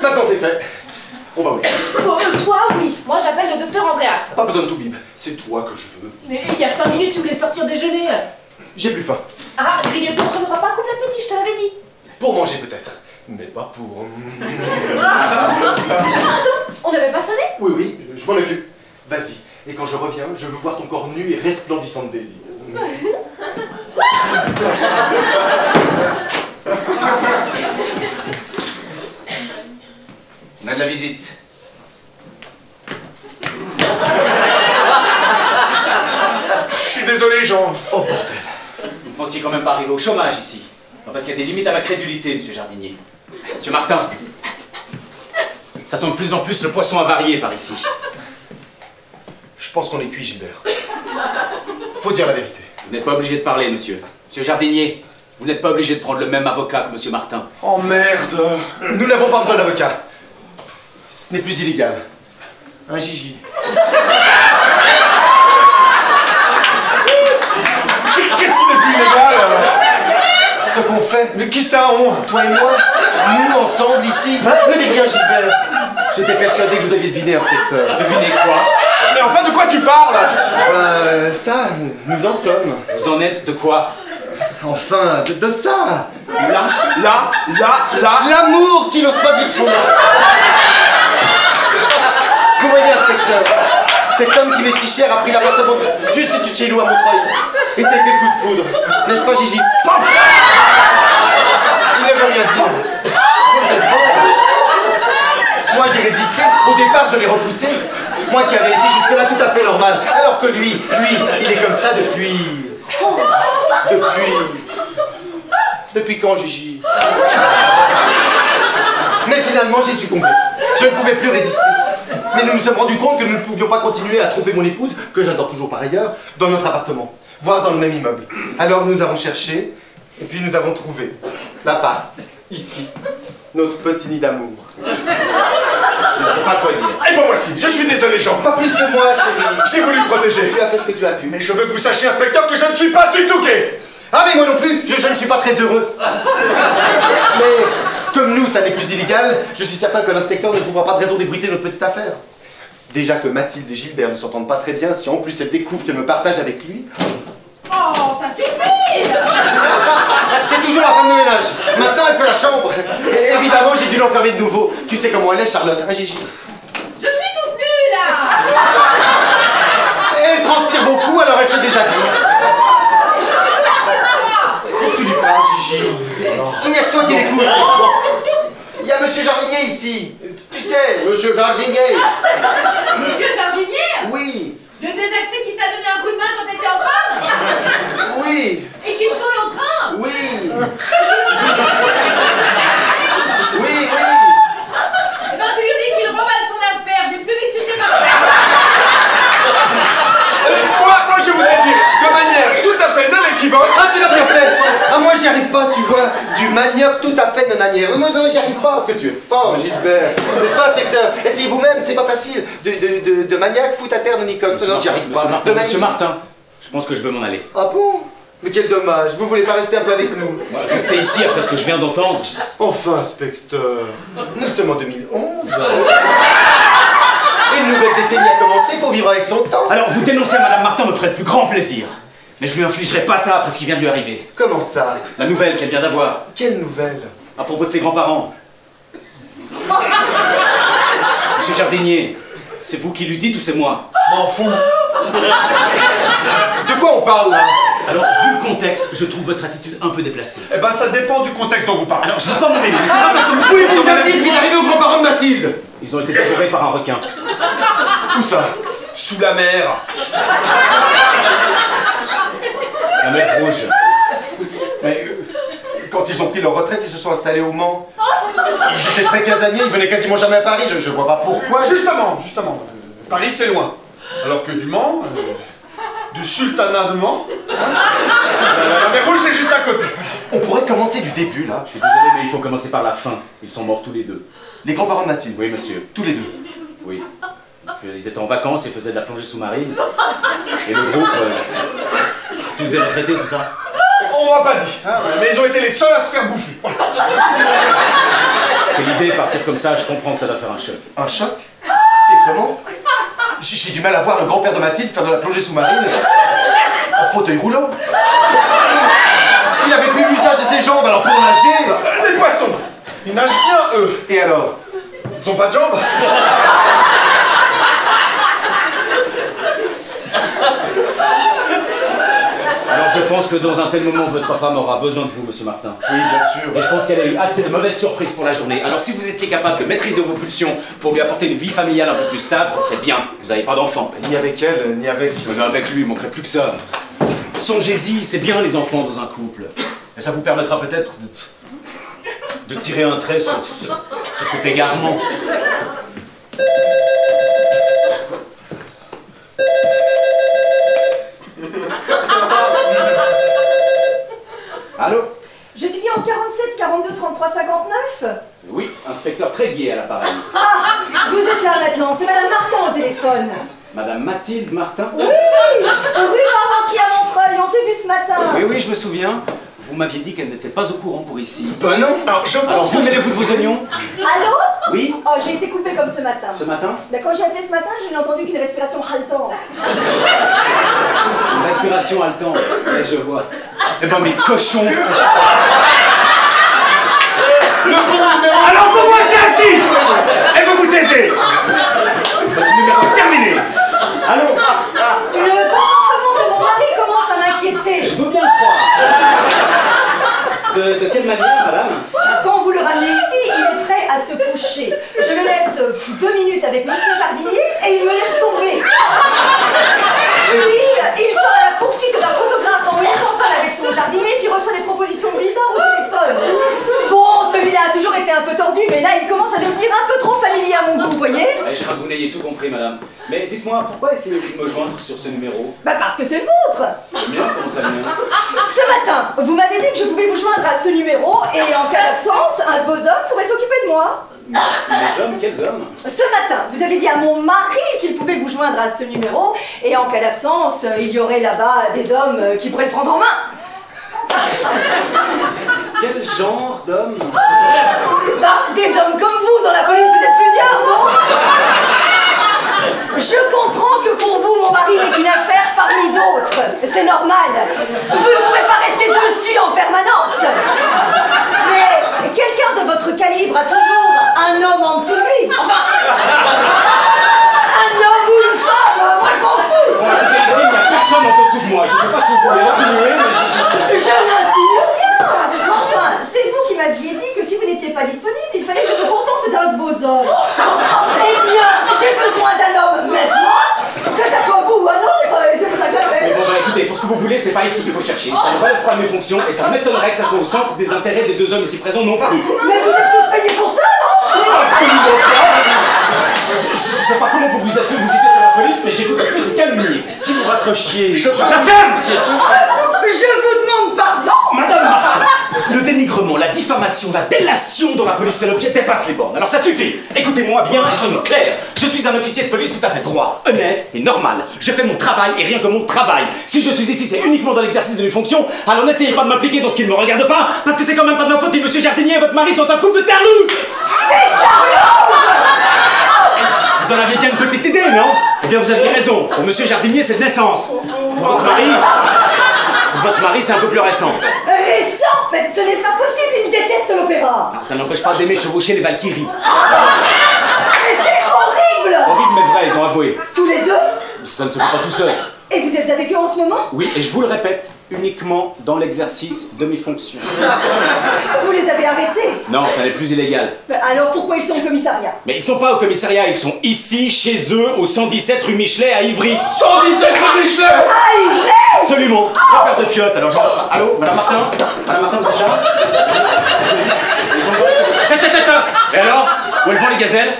Maintenant c'est fait. On va où Bon, euh, Toi, oui. Moi, j'appelle le docteur Andreas. Pas besoin de tout, Bib. C'est toi que je veux. Mais il y a 5 minutes, tu voulais sortir déjeuner. J'ai plus faim. Ah, grignoter entre le repas coupe l'appétit, je te l'avais dit. Pour manger peut-être. Mais pas pour... On n'avait pas sonné? Oui, oui, je m'en occupe. Vas-y. Et quand je reviens, je veux voir ton corps nu et resplendissant de désir. On a de la visite. Je suis désolé, Jean. Oh bordel. Vous ne pensiez quand même pas arriver au chômage ici. Non, parce qu'il y a des limites à ma crédulité, monsieur Jardinier. Monsieur Martin. Ça sent de plus en plus le poisson avarié par ici. Je pense qu'on est cuit, Gilbert. Faut dire la vérité. Vous n'êtes pas obligé de parler, monsieur. Monsieur Jardinier, vous n'êtes pas obligé de prendre le même avocat que monsieur Martin. Oh merde. Nous n'avons pas besoin d'avocat. Ce n'est plus illégal. Un Gigi. Qu'est-ce qui n'est plus illégal Ce qu'on fait, Mais qui ça on toi et moi, nous ensemble ici. Ne dis rien, Gilbert. J'étais persuadé que vous aviez deviné, inspecteur. Devinez quoi? Mais enfin, de quoi tu parles? Euh, ça, nous en sommes. Vous en êtes de quoi? Enfin, de, de ça. Là, là, là, là. L'amour qui n'ose pas dire son nom. Vous voyez, inspecteur, cet homme qui m'est si cher a pris l'appartement juste au-dessus de chez nous à Montreuil. Et ça a été le coup de foudre. N'est-ce pas, Gigi? Il ne veut rien dire. Moi, j'ai résisté. Au départ, je l'ai repoussé. Moi qui avais été jusque-là tout à fait normal. Alors que lui, lui, il est comme ça depuis... Depuis... Depuis quand, Gigi? Mais finalement, j'ai succombé. Je ne pouvais plus résister. Mais nous nous sommes rendus compte que nous ne pouvions pas continuer à tromper mon épouse, que j'adore toujours par ailleurs, dans notre appartement, voire dans le même immeuble. Alors nous avons cherché, et puis nous avons trouvé l'appart, ici, notre petit nid d'amour. Je ne sais pas quoi dire. Et bon, moi aussi, je suis désolé, Jean. Pas plus que moi, chérie. J'ai voulu te protéger. Tu as fait ce que tu as pu. Mais je veux que vous sachiez, inspecteur, que je ne suis pas du tout gay. Ah mais moi non plus, je, je ne suis pas très heureux. Mais comme nous, ça n'est plus illégal, je suis certain que l'inspecteur ne trouvera pas de raison d'ébruiter notre petite affaire. Déjà que Mathilde et Gilbert ne s'entendent pas très bien, si en plus elle découvre qu'elle me partage avec lui, Oh, ça suffit c'est toujours la femme de ménage. Maintenant, elle fait la chambre. Et évidemment, j'ai dû l'enfermer de nouveau. Tu sais comment elle est, Charlotte, hein, Gigi Je suis toute nue, là Elle transpire beaucoup, alors elle se déshabille. Faut que tu lui parles, Gigi. Il n'y a que toi qui l'écoutes. Il y a Monsieur Jardinier ici. Tu sais, Monsieur Jardinier. Monsieur Jardinier Oui, Le désaxé qui t'a donné un coup de main quand t'étais en panne oui, Et qui te colle au train oui. Oui, oui. Eh ben, tu lui dis qu'il remballe son asperge, j'ai plus vite que tu te démarres Euh, moi, moi, je voudrais dire, tout à fait non équivoque, Ah, tu l'as bien fait Ah, moi, j'y arrive pas, tu vois. Du manioc tout à fait non. Moi, non, j'y arrive pas, parce que tu es fort, Gilbert. N'est-ce pas, inspecteur? Essayez vous-même, c'est pas facile. De, de, de, de maniaque, fout à terre, non, Nicole. Non, j'y arrive pas. Monsieur Martin, De monsieur Martin, je pense que je vais m'en aller. Ah bon? Mais quel dommage, vous voulez pas rester un peu avec nous? Rester ici après ce que je viens d'entendre. Enfin, inspecteur, nous sommes en 2011. Une nouvelle décennie a commencé, faut vivre avec son temps. Alors, vous dénoncer à Madame Martin me ferait le plus grand plaisir. Mais je lui infligerai pas ça après ce qui vient de lui arriver. Comment ça La nouvelle qu'elle vient d'avoir, Quelle nouvelle à propos de ses grands-parents. Monsieur Jardinier, c'est vous qui lui dites ou c'est moi M'en fous. De quoi on parle là Alors, vu le contexte, je trouve votre attitude un peu déplacée. eh ben ça dépend du contexte dont vous parlez. Alors, je ne veux pas m'en mêler, mais c'est pas possible. Pouvez-vous bien dire ce qui est arrivé aux grands-parents de Mathilde Ils ont été dévorés par un requin. Où ça? Sous la mer. La mer rouge. Mais euh, quand ils ont pris leur retraite, ils se sont installés au Mans. Ils étaient très casaniers, ils venaient quasiment jamais à Paris, je, je vois pas pourquoi. Justement, justement. Paris, c'est loin. Alors que du Mans, euh, du sultanat de Mans, hein, la, la mer Rouge, c'est juste à côté. On pourrait commencer du début là. Je suis désolé, mais il faut commencer par la fin. Ils sont morts tous les deux. Les grands-parents de Mathilde. Oui, monsieur. Tous les deux. Oui. Qu'ils étaient en vacances et faisaient de la plongée sous-marine. Et le groupe, euh, tous des retraités, c'est ça? On m'a pas dit, hein, mais ils ont été les seuls à se faire bouffer. Et l'idée de partir comme ça, je comprends que ça doit faire un choc. Un choc? Et comment? J'ai du mal à voir le grand-père de Mathilde faire de la plongée sous-marine en fauteuil roulant. Il avait plus l'usage de ses jambes, alors pour nager... Les poissons, ils nagent bien, eux. Et alors? Ils ont pas de jambes? Alors je pense que dans un tel moment, votre femme aura besoin de vous, monsieur Martin. Oui, bien sûr. Et je pense qu'elle a eu assez de mauvaises surprises pour la journée. Alors si vous étiez capable de maîtriser vos pulsions pour lui apporter une vie familiale un peu plus stable, ça serait bien. Vous n'avez pas d'enfant. Ni avec elle, ni avec... Mais avec lui, il manquerait plus que ça. Songez-y, c'est bien les enfants dans un couple. Et ça vous permettra peut-être de, de tirer un trait sur, sur, sur cet égarement. Allô Je suis bien en 47 42 33 59 Oui, inspecteur Tréguier à l'appareil. Ah Vous êtes là maintenant, c'est Madame Martin au téléphone. Madame Mathilde Martin Oui Rue Parmentier à Montreuil, on s'est vu ce matin. Oui, oui, je me souviens. Vous m'aviez dit qu'elle n'était pas au courant pour ici. Ben non Alors, je pense Alors vous que- mêlez-vous de vos oignons Allô Oui Oh, j'ai été coupée comme ce matin. Ce matin Ben, quand j'ai appelé ce matin, je n'ai entendu qu'une respiration haletante. Une respiration haletante. Ouais, je vois. Eh ben mes cochons Le bon numéro Alors vous voici assis Et vous vous taisez Votre numéro est terminé Allô Le comportement de mon mari commence à m'inquiéter. Je veux bien le croire. De, de quelle manière, madame Quand vous le ramenez ici, il est prêt à se coucher. Je le laisse deux minutes avec Monsieur Jardinier et il me laisse tomber. Il sort à la poursuite d'un photographe en laissant seul avec son jardinier qui reçoit des propositions bizarres au téléphone. Bon, celui-là a toujours été un peu tordu, mais là, il commence à devenir un peu trop familier à mon goût, vous voyez Ouais, Je crois que vous n'ayez tout compris, madame. Mais dites-moi, pourquoi essayez-vous de me joindre sur ce numéro? Bah parce que c'est le vôtre Le mien Comment ça, le mien? Ce matin, vous m'avez dit que je pouvais vous joindre à ce numéro et en cas d'absence, un de vos hommes pourrait s'occuper de moi. Les hommes Quels hommes Ce matin, vous avez dit à mon mari qu'il pouvait vous joindre à ce numéro et en cas d'absence, il y aurait là-bas des hommes qui pourraient le prendre en main. Quel genre d'homme Bah, des hommes comme vous, dans la police, vous êtes plusieurs, non? Je comprends que pour vous, mon mari n'est qu'une affaire parmi d'autres. C'est normal. Vous ne pouvez pas rester dessus en permanence. Quelqu'un de votre calibre a toujours un homme en dessous de lui. Enfin, un homme ou une femme, moi je m'en fous. Ici, il n'y a personne en dessous de moi. Je sais pas ce que vous voulez insinuer, mais je... je- Je n'insinue rien Enfin, c'est vous qui m'aviez dit que si vous n'étiez pas disponible, il fallait que je me contente d'un de vos hommes. Eh bien, j'ai besoin d'un homme maintenant, que ça soit vous ou un autre, et c'est pour ça que Mais j'appelle. bon, bah écoutez, pour ce que vous voulez, c'est pas ici qu'il faut chercher. Ça ne relève pas de mes fonctions et ça m'étonnerait que ça soit au centre des intérêts des deux hommes ici présents non plus. Mais vous êtes tous payés pour ça, non? Absolument pas je, je- je sais pas comment vous vous êtes fait vous aider sur la police, mais j'écoute plus ce calmier. Si vous raccrochiez... Je... La ferme Je vous demande pardon Madame Martin, le dénigrement, la diffamation, la délation dont la police fait l'objet dépasse les bornes. Alors ça suffit. Écoutez-moi bien et soyons clairs. Je suis un officier de police tout à fait droit, honnête et normal. Je fais mon travail et rien que mon travail. Si je suis ici, c'est uniquement dans l'exercice de mes fonctions. Alors n'essayez pas de m'impliquer dans ce qui ne me regarde pas, parce que c'est quand même pas de ma faute si Monsieur Jardinier et votre mari sont un couple de tarlouse. Vous en aviez bien une petite idée, non? Eh bien, vous aviez raison. Monsieur Jardinier, c'est de naissance. Votre mari, votre mari, c'est un peu plus récent. Récent Mais ce n'est pas possible, il déteste l'opéra Ça n'empêche pas d'aimer chevaucher les Valkyries. Mais c'est horrible Horrible mais vrai, ils ont avoué. Tous les deux Ça ne se fait pas tout seul. Et vous êtes avec eux en ce moment? Oui, et je vous le répète, uniquement dans l'exercice de mes fonctions. Vous les avez arrêtés Non, ça n'est plus illégal. Mais Alors pourquoi ils sont au commissariat? Mais ils sont pas au commissariat, ils sont ici, chez eux, au 117 rue Michelet à Ivry. 117 rue Michelet Ah, il est Absolument Pas faire de fiotte, alors j'en... Allô Madame Martin? Madame Martin, vous êtes là? Ils sont Ta, ta, ta, ta. Et alors Où elles vont les gazelles?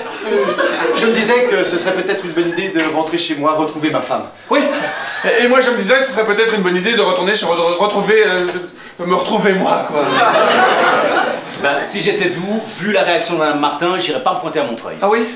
Je me disais que ce serait peut-être une bonne idée de rentrer chez moi, retrouver ma femme. Oui. Et- moi, je me disais que ce serait peut-être une bonne idée de retourner chez... re- retrouver... euh, de- me retrouver moi, quoi. Ben, si j'étais vous, vu la réaction de Madame Martin, j'irais pas me pointer à Montreuil. Ah oui?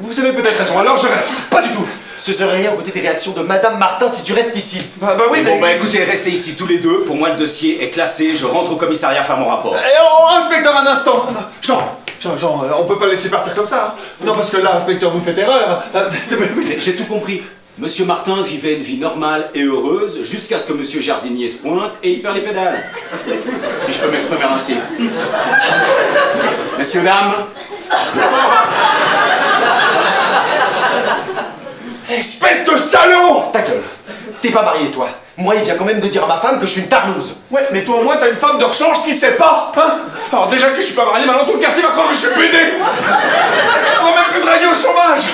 Vous avez peut-être raison, alors je reste. Pas du tout Ce serait rien aux côté des réactions de Madame Martin si tu restes ici. Bah, bah oui, mais... Bon, bah écoutez, restez ici tous les deux. Pour moi, le dossier est classé. Je rentre au commissariat faire mon rapport. Eh, oh, inspecteur, un instant Jean Jean, Jean, euh, on peut pas laisser partir comme ça. hein. Non, parce que là, inspecteur, vous faites erreur. J'ai tout compris. Monsieur Martin vivait une vie normale et heureuse jusqu'à ce que Monsieur Jardinier se pointe et il perd les pédales. Si je peux m'exprimer ainsi. Messieurs, dames, Espèce de salaud Ta gueule T'es pas marié, toi Moi, il vient quand même de dire à ma femme que je suis une tarlouse Ouais, mais toi au moins t'as une femme de rechange qui sait pas, hein Alors déjà que je suis pas marié, maintenant tout le quartier va croire que je suis pédé. Je pourrais même plus draguer au chômage.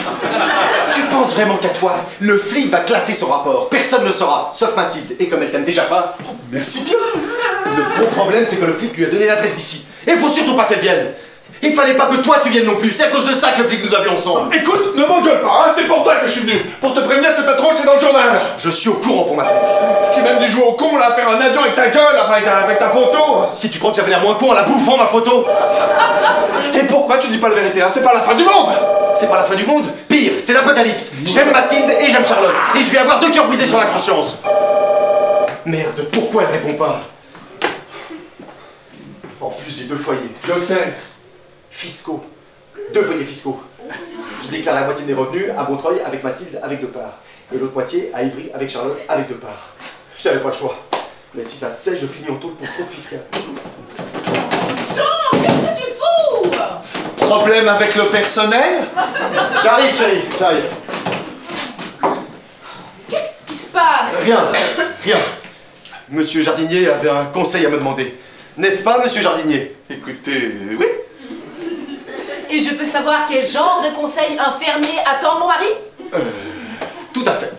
Tu penses vraiment qu'à toi, le flic va classer son rapport. Personne ne le saura, sauf Mathilde. Et comme elle t'aime déjà pas, Merci bien. le gros problème, c'est que le flic lui a donné l'adresse d'ici. Et faut surtout pas qu'elle vienne Il fallait pas que toi tu viennes non plus, c'est à cause de ça que le flic nous a vus ensemble Écoute, ne m'engueule pas, hein, c'est pour toi que je suis venu Pour te prévenir que ta tronche est dans le journal Je suis au courant pour ma tronche. J'ai même dû jouer au con là, faire un avion avec ta gueule, enfin avec ta, avec ta photo Si tu crois que j'avais l'air moins con en la bouffant ma photo, Et pourquoi tu dis pas la vérité, hein? C'est pas la fin du monde c'est pas la fin du monde. Pire, c'est l'apocalypse. J'aime Mathilde et j'aime Charlotte. Et je vais avoir deux cœurs brisés sur la conscience. Merde, pourquoi elle répond pas? En plus, j'ai deux foyers. Je sais. Fiscaux. Deux foyers fiscaux. Je déclare la moitié de mes revenus à Montreuil avec Mathilde avec deux parts. Et l'autre moitié à Ivry avec Charlotte avec deux parts. Je n'avais pas le choix. Mais si ça se sait, je finis en taule pour fraude fiscale. Jean, qu'est-ce que tu fous? Problème avec le personnel? J'arrive, chérie, j'arrive. Qu'est-ce qui se passe? Rien, rien. Monsieur Jardinier avait un conseil à me demander. N'est-ce pas, monsieur Jardinier? Écoutez, oui. Et je peux savoir quel genre de conseil infirmier attend mon mari Tout à fait.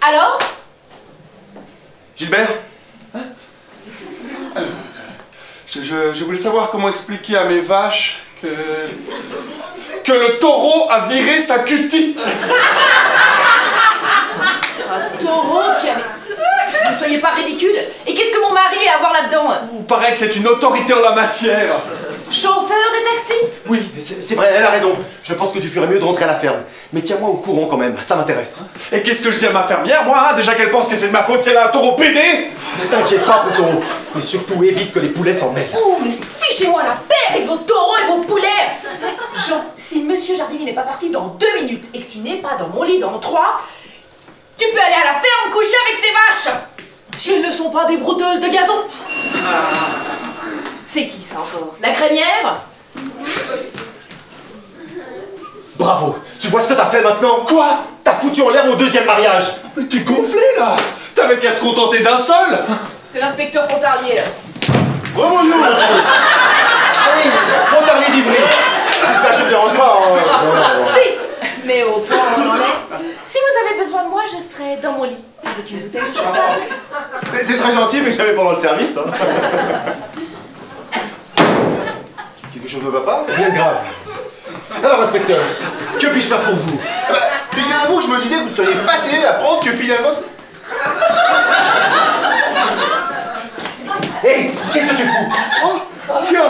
Alors Gilbert Je, je- je voulais savoir comment expliquer à mes vaches que. que le taureau a viré sa cutie. Un taureau qui. Ne soyez pas ridicule Et qu'est-ce que mon mari a à voir là-dedans? Il paraît que c'est une autorité en la matière. Chauffeur de taxi Oui, c'est vrai, elle a raison. Je pense que tu ferais mieux de rentrer à la ferme. Mais tiens-moi au courant quand même, ça m'intéresse. Et qu'est-ce que je dis à ma fermière, moi hein? Déjà qu'elle pense que c'est de ma faute si elle a un taureau pédé Ne t'inquiète pas, Potoro. Mais surtout, évite que les poulets s'en mêlent. Ouh, mais fichez-moi la paix avec vos taureaux et vos poulets Jean, si Monsieur Jardinier n'est pas parti dans deux minutes et que tu n'es pas dans mon lit dans trois, tu peux aller à la ferme coucher avec ces vaches Si elles ne sont pas des brouteuses de gazon C'est qui ça encore? La crémière Bravo Tu vois ce que t'as fait maintenant? Quoi? T'as foutu en l'air mon deuxième mariage Mais t'es gonflé là T'avais qu'à te contenter d'un seul C'est l'inspecteur Pontarlier là. Rebonjour, monsieur. Oui, Pontarlier d'Ivry J'espère que je te dérange pas. hein. Si Mais au point où on en est, si vous avez besoin de moi, je serai dans mon lit avec une bouteille de champagne. C'est c'est très gentil, mais j'avais pendant le service. hein. Quelque chose ne va pas Rien de grave. Alors, inspecteur, que puis-je faire pour vous Bah, Figurez-vous, je me disais que vous seriez fasciné d'apprendre que finalement. c'est- Hé, qu'est-ce que tu fous Oh, tiens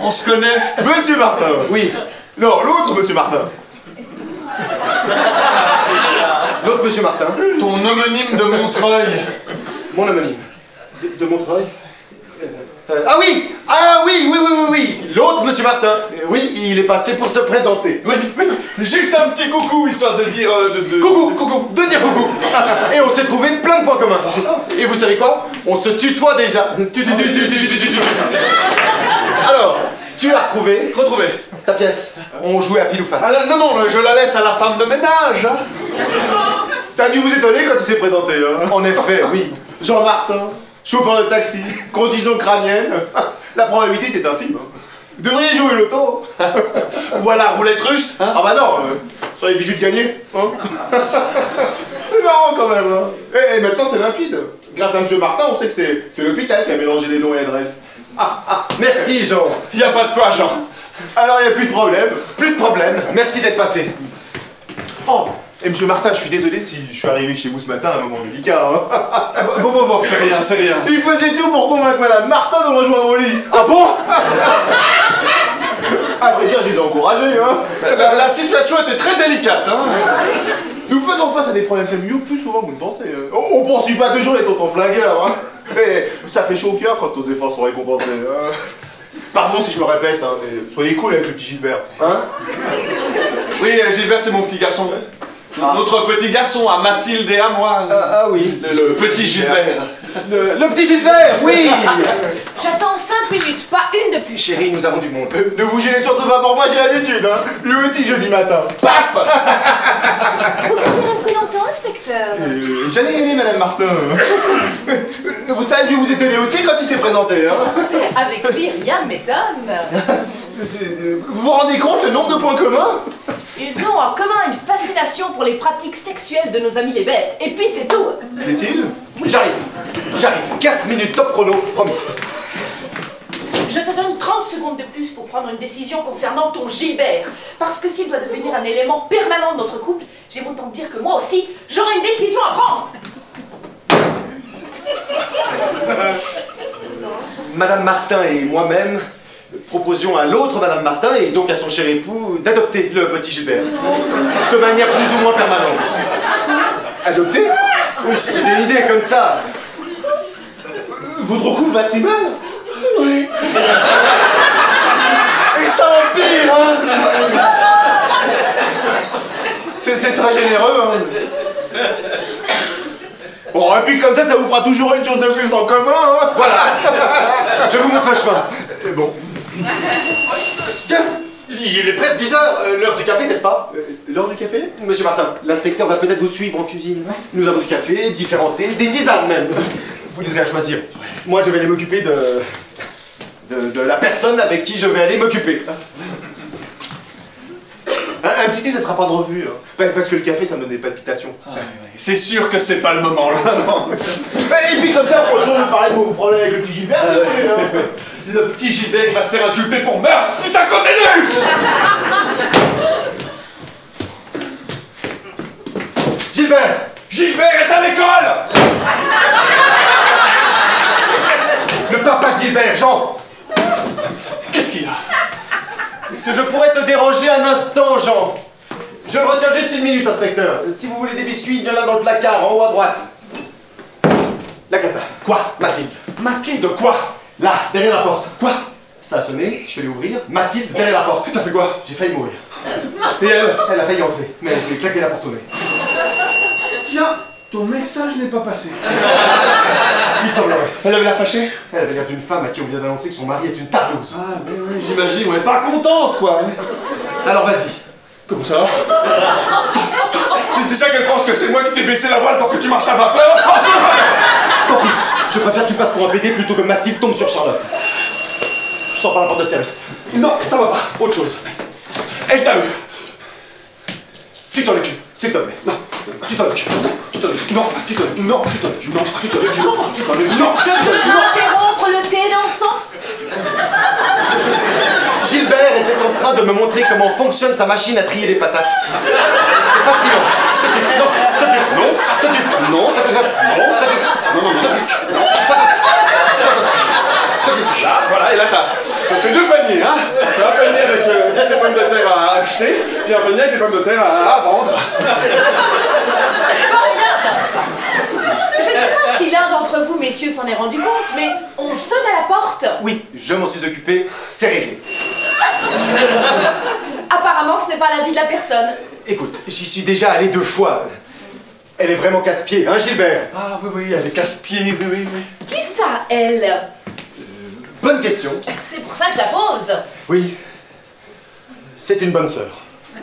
On se connaît Monsieur Martin Oui, Non, l'autre Monsieur Martin l'autre monsieur Martin, Ton homonyme de Montreuil. mon homonyme. De, de Montreuil Euh, Ah oui Ah oui, oui, oui, oui, oui L'autre monsieur Martin. Euh, Oui, il est passé pour se présenter. Oui, oui, juste un petit coucou histoire de dire. euh, de, de- Coucou, coucou, de dire coucou. Et on s'est trouvé plein de points communs. Et vous savez quoi? On se tutoie déjà. Tu, tu, tu. Alors, tu as retrouvé Retrouvé. ta pièce. On jouait à pile ou face. Ah non, non, je la laisse à la femme de ménage. hein. Ça a dû vous étonner quand il s'est présenté, hein En effet, oui. Jean Martin, chauffeur de taxi, contusion crânienne. La probabilité était infime. hein. Vous devriez jouer l'auto. Ou à la roulette russe. hein. Ah bah non, euh, bijoux de gagner. Hein c'est marrant quand même. Hein et, et maintenant c'est limpide. Grâce à M. Martin, on sait que c'est l'hôpital qui a mélangé les noms et adresses. Ah, ah. Merci, Jean. Y a pas de quoi, Jean. Alors il n'y a plus de problème. Plus de problème. Merci d'être passé. Oh, Et monsieur Martin, je suis désolé si je suis arrivé chez vous ce matin à un moment délicat. hein. Bon, bon, bon, c'est rien, c'est rien. Il faisait tout pour convaincre madame Martin de rejoindre au lit. Ah bon? À vrai dire, je les ai encouragés, hein. La, la situation était très délicate, hein. Nous faisons face à des problèmes familiaux plus souvent que vous ne pensez. On, on poursuit pas toujours les tontons flingueurs, hein. Et ça fait chaud au cœur quand nos efforts sont récompensés. hein. Pardon si je me répète, hein, mais soyez cool avec le petit Gilbert. Hein Oui, euh, Gilbert, c'est mon petit garçon. Notre petit garçon à Mathilde et à moi. ah, ah oui. Le, le petit Gilbert. Le, le petit Gilbert, oui J'attends 5 minutes, pas une de plus. Chérie, nous avons du monde. Euh, Ne vous gênez surtout pas pour moi, j'ai l'habitude. Hein. Lui aussi jeudi matin. Paf Vous comptez rester longtemps, inspecteur Euh, J'allais y aller, madame Martin. Euh, Vous savez que vous étonnez aussi quand il s'est présenté. Hein. Avec lui, rien ne m'étonne. Vous vous rendez compte le nombre de points communs? Ils ont en commun une fascination pour les pratiques sexuelles de nos amis les bêtes. Et puis c'est tout. Est-il? J'arrive, j'arrive. 4 minutes top chrono, promis. Je te donne 30 secondes de plus pour prendre une décision concernant ton Gilbert. Parce que s'il doit devenir un élément permanent de notre couple, j'aime autant te dire que moi aussi, j'aurai une décision à prendre. Madame Martin et moi-même proposions à l'autre Madame Martin et donc à son cher époux d'adopter le petit Gilbert. De manière plus ou moins permanente. Adopté Oui, c'est une idée comme ça. Votre couple va si mal? Oui. Et ça empire, hein C'est c'est très généreux. Hein. Bon, et puis comme ça, ça vous fera toujours une chose de plus en commun. Hein. Voilà. Je vous montre le chemin. Bon. Tiens, il est presque 10 heures, euh, l'heure du café, n'est-ce pas Euh, L'heure du café Monsieur Martin, l'inspecteur va peut-être vous suivre en cuisine. Nous avons du café, différents thés, des tisanes même. Vous devrez à choisir. Moi, je vais aller m'occuper de... de... de la personne avec qui je vais aller m'occuper. un, un petit thé, ça sera pas de revue. Hein. Pa- Parce que le café, ça me donne des palpitations. C'est sûr que c'est pas le moment, là, non Et puis comme ça, on pourra toujours nous parler de vos problèmes avec le petit Gilbert. Le petit Gilbert il va se faire inculper pour meurtre si ça continue Gilbert Gilbert est à l'école Le papa de Gilbert, Jean Qu'est-ce qu'il y a Est-ce que je pourrais te déranger un instant, Jean? Je le retiens juste une minute, inspecteur. Si vous voulez des biscuits, il y en a dans le placard, en haut à droite. La cata. Quoi? Mathilde. Mathilde, quoi? Là, derrière la porte. Quoi? Ça a sonné, je suis allé ouvrir. Mathilde, derrière la porte. T'as fait quoi? J'ai failli mourir. Et elle? Elle a failli entrer, mais je lui ai claqué la porte au nez. Tiens, ton message n'est pas passé. Il semblerait. Elle avait la fâchée? Elle avait l'air d'une femme à qui on vient d'annoncer que son mari est une tarlouse. Ah, mais oui, j'imagine, ouais, pas contente, quoi Alors vas-y. Comment ça Déjà qu'elle pense que c'est moi qui t'ai baissé la voile pour que tu marches à vapeur? Tant pis. Je préfère que tu passes pour un PD plutôt que Mathilde tombe sur Charlotte. Je sors par la porte de service. Non, ça va pas, autre chose. Elle t'a eu Tu t'en occupes, s'il te plaît. Non. Tu t'en occupes. Tu t'en occupes. Non, tu t'en occupes. Non, tu t'en occupes. Non, tu t'en occupes. Non, tu t'en occupes. Non. Je peux interrompre le thé dansant Gilbert était en train de me montrer comment fonctionne sa machine à trier les patates. C'est fascinant. Non, t'inquiète. Non, t'inquiète. Non, t'inquiète. Non, t'inquiète. Non, non, t'inquiète. Là, voilà, et là t'as ça fait deux paniers, hein un panier avec euh, les pommes de terre à acheter, puis un panier avec les pommes de terre à, à vendre. Je ne sais pas si l'un d'entre vous, messieurs, s'en est rendu compte, mais on sonne à la porte. Oui, je m'en suis occupé, c'est réglé. Apparemment, ce n'est pas l'avis de la personne. Écoute, j'y suis déjà allé deux fois. Elle est vraiment casse-pied, hein Gilbert? Ah oui, oui, elle est casse-pied, oui, oui, oui. Qui ça, elle? Bonne question. C'est pour ça que je la pose. Oui. C'est une bonne sœur.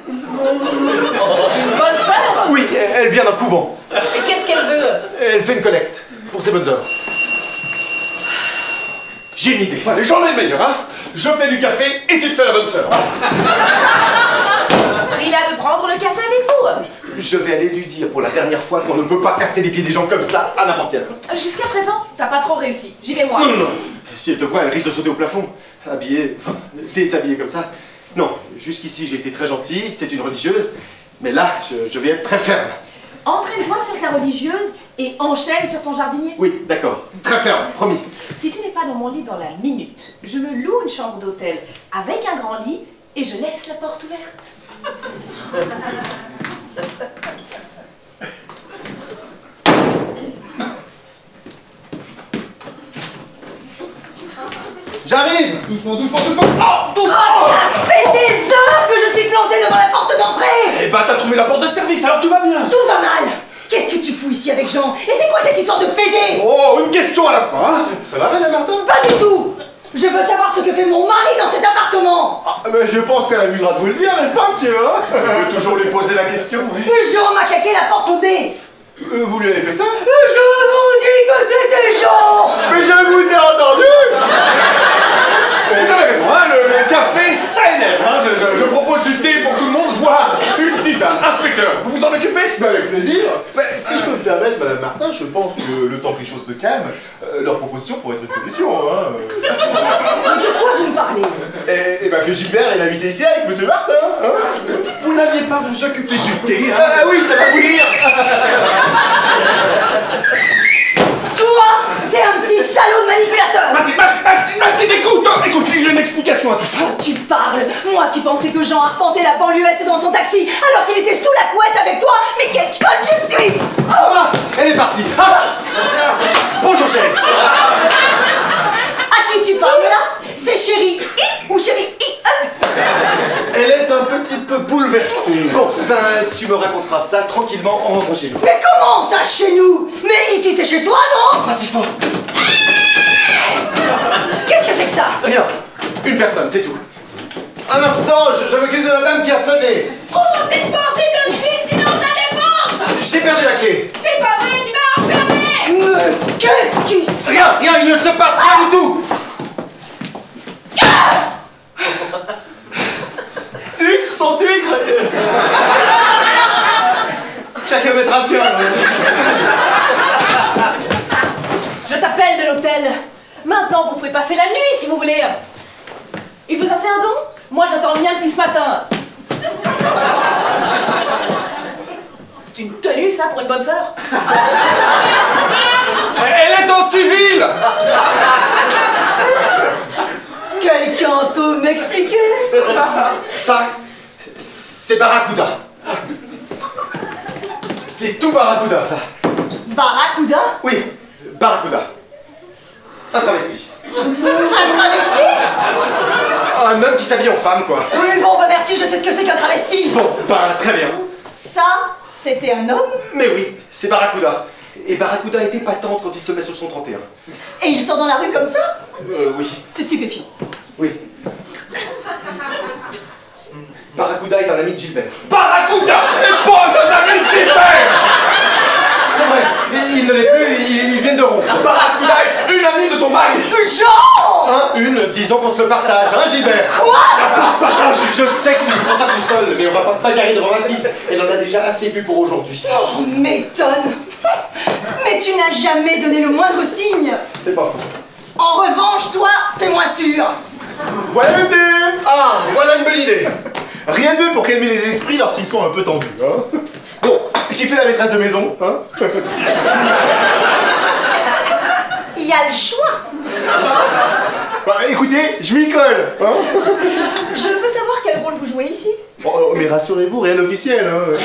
Une bonne sœur? Oui, elle vient d'un couvent. Et qu'est-ce qu'elle veut? Elle fait une collecte pour ses bonnes œuvres. J'ai une idée. Allez, j'en ai meilleur, hein Je fais du café et tu te fais la bonne sœur. Prie-la de prendre le café avec vous. Je vais aller lui dire pour la dernière fois qu'on ne peut pas casser les pieds des gens comme ça à n'importe quelle heure. Jusqu'à présent, t'as pas trop réussi. J'y vais moi. Non, non, non. Si elle te voit, elle risque de sauter au plafond. Habillée, enfin, déshabillée comme ça. Non, jusqu'ici j'ai été très gentil, c'est une religieuse. Mais là, je, je vais être très ferme. Entraîne-toi sur ta religieuse et enchaîne sur ton jardinier. Oui, d'accord. Très ferme, promis. Si tu n'es pas dans mon lit dans la minute, je me loue une chambre d'hôtel avec un grand lit et je laisse la porte ouverte. J'arrive. Doucement, doucement, doucement. Oh Doucement. Ça fait des heures que je suis plantée devant la porte d'entrée. Eh bah t'as trouvé la porte de service, alors tout va bien. Tout va mal. Qu'est-ce que tu fous ici avec Jean? Et c'est quoi cette histoire de PD Oh, une question à la fois, hein. Ça va, Madame Martin? Pas du tout Je veux savoir ce que fait mon mari dans cet appartement. Ah, mais Je pense que ça amusera de vous le dire, n'est-ce pas, monsieur hein? On peut toujours lui poser la question, oui. Jean m'a claqué la porte au nez. Euh, Vous lui avez fait ça? Je vous dis que c'était Jean Mais je vous ai entendu! Vous avez raison, hein, le, le café, ça énerve, hein je, je- je propose du thé Inspecteur, vous vous en occupez? Bah, avec plaisir. Bah, si je peux me permettre, Madame Martin, je pense que le temps que les choses se calment, euh, leur proposition pourrait être une solution. Hein. De quoi vous me parlez? Et, et bah que Gilbert est invité ici avec Monsieur Martin. Hein. Vous n'alliez pas vous occuper du thé, hein? Ah oui, ça va vous dire. Toi, t'es un petit salaud de manipulateur. Mathilde, Mathilde, Mathilde, écoute hein, Écoute, il y a une explication à tout ça. Tu parles. Moi qui pensais que Jean arpentait la banlieue est dans son taxi alors qu'il était sous la couette avec toi Mais quelle conne je suis Ah Elle est partie. Ah. Bonjour chérie. À qui tu parles là C'est chérie I ou chérie I E? Elle est un petit peu bouleversée. Bon, ben, tu me raconteras ça tranquillement en rentrant chez nous. Mais comment ça chez nous? Mais ici c'est chez toi non? Pas si fort Qu'est-ce que c'est que ça? Rien. Une personne, c'est tout. Un instant, je, je m'occupe de la dame qui a sonné. Ouvre cette porte et de suite, sinon on a les portes J'ai perdu la clé. C'est pas vrai, tu m'as enfermé. Mais qu'est-ce qui se... Rien, rien, il ne se passe rien du tout Sucre, sans sucre. Chacun mettra le sien. Je t'appelle de l'hôtel. Maintenant, vous pouvez passer la nuit si vous voulez. Il vous a fait un don? Moi, j'attends le mien depuis ce matin. C'est une tenue, ça, pour une bonne sœur Elle est en civil Quelqu'un peut m'expliquer Ça, c'est Barracuda. C'est tout Barracuda, ça. Barracuda? Oui, Barracuda. Un travesti. Un travesti? Un homme qui s'habille en femme, quoi. Oui bon bah merci je sais ce que c'est qu'un travesti Bon, bah, très bien. Ça, c'était un homme? Mais oui, c'est Barracuda. Et Barracuda est épatante quand il se met sur son 31. et il sort dans la rue comme ça Euh, oui. C'est stupéfiant. Oui. Barracuda est un ami de Gilbert. Barracuda n'est pas un ami de Gilbert C'est vrai, il il ne l'est plus, ils, ils viennent de rompre. Barracuda est une amie de ton mari Jean Un, une, disons qu'on se le partage, hein Gilbert? Quoi? Partage Je sais que tu ne prends pas tout seul, mais on va pas se bagarrer devant un type. Elle en a déjà assez vu pour aujourd'hui. Oh, m'étonne Mais tu n'as jamais donné le moindre signe C'est pas faux. En revanche, toi, c'est moins sûr Voilà le thé. Ah, voilà une bonne idée Rien de mieux pour calmer les esprits lorsqu'ils sont un peu tendus. Hein. Bon, qui fait la maîtresse de maison hein? Il y a le choix Bah écoutez, je m'y colle. Hein Je peux savoir quel rôle vous jouez ici? Bon, euh, mais rassurez-vous, rien d'officiel. Hein.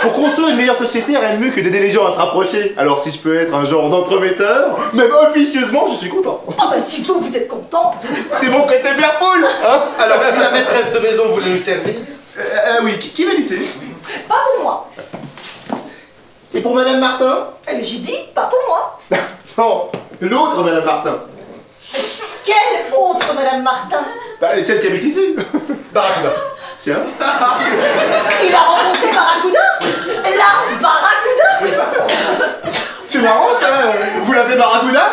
Pour construire une meilleure société, rien de mieux que d'aider les gens à se rapprocher. Alors si je peux être un genre d'entremetteur, même officieusement, je suis content. Oh bah si vous, vous êtes content C'est mon côté père poule. Hein Alors, si la maîtresse de maison voulait nous servir... Euh, euh, oui, qui, qui veut du thé? Pas pour moi Et pour Madame Martin? Mais j'ai dit, pas pour moi Non, l'autre Madame Martin. Quelle autre Madame Martin? Bah, celle qui habite ici. Barracuda. Tiens. Il a rencontré Barracuda La Barracuda C'est marrant ça. Vous l'appelez Barracuda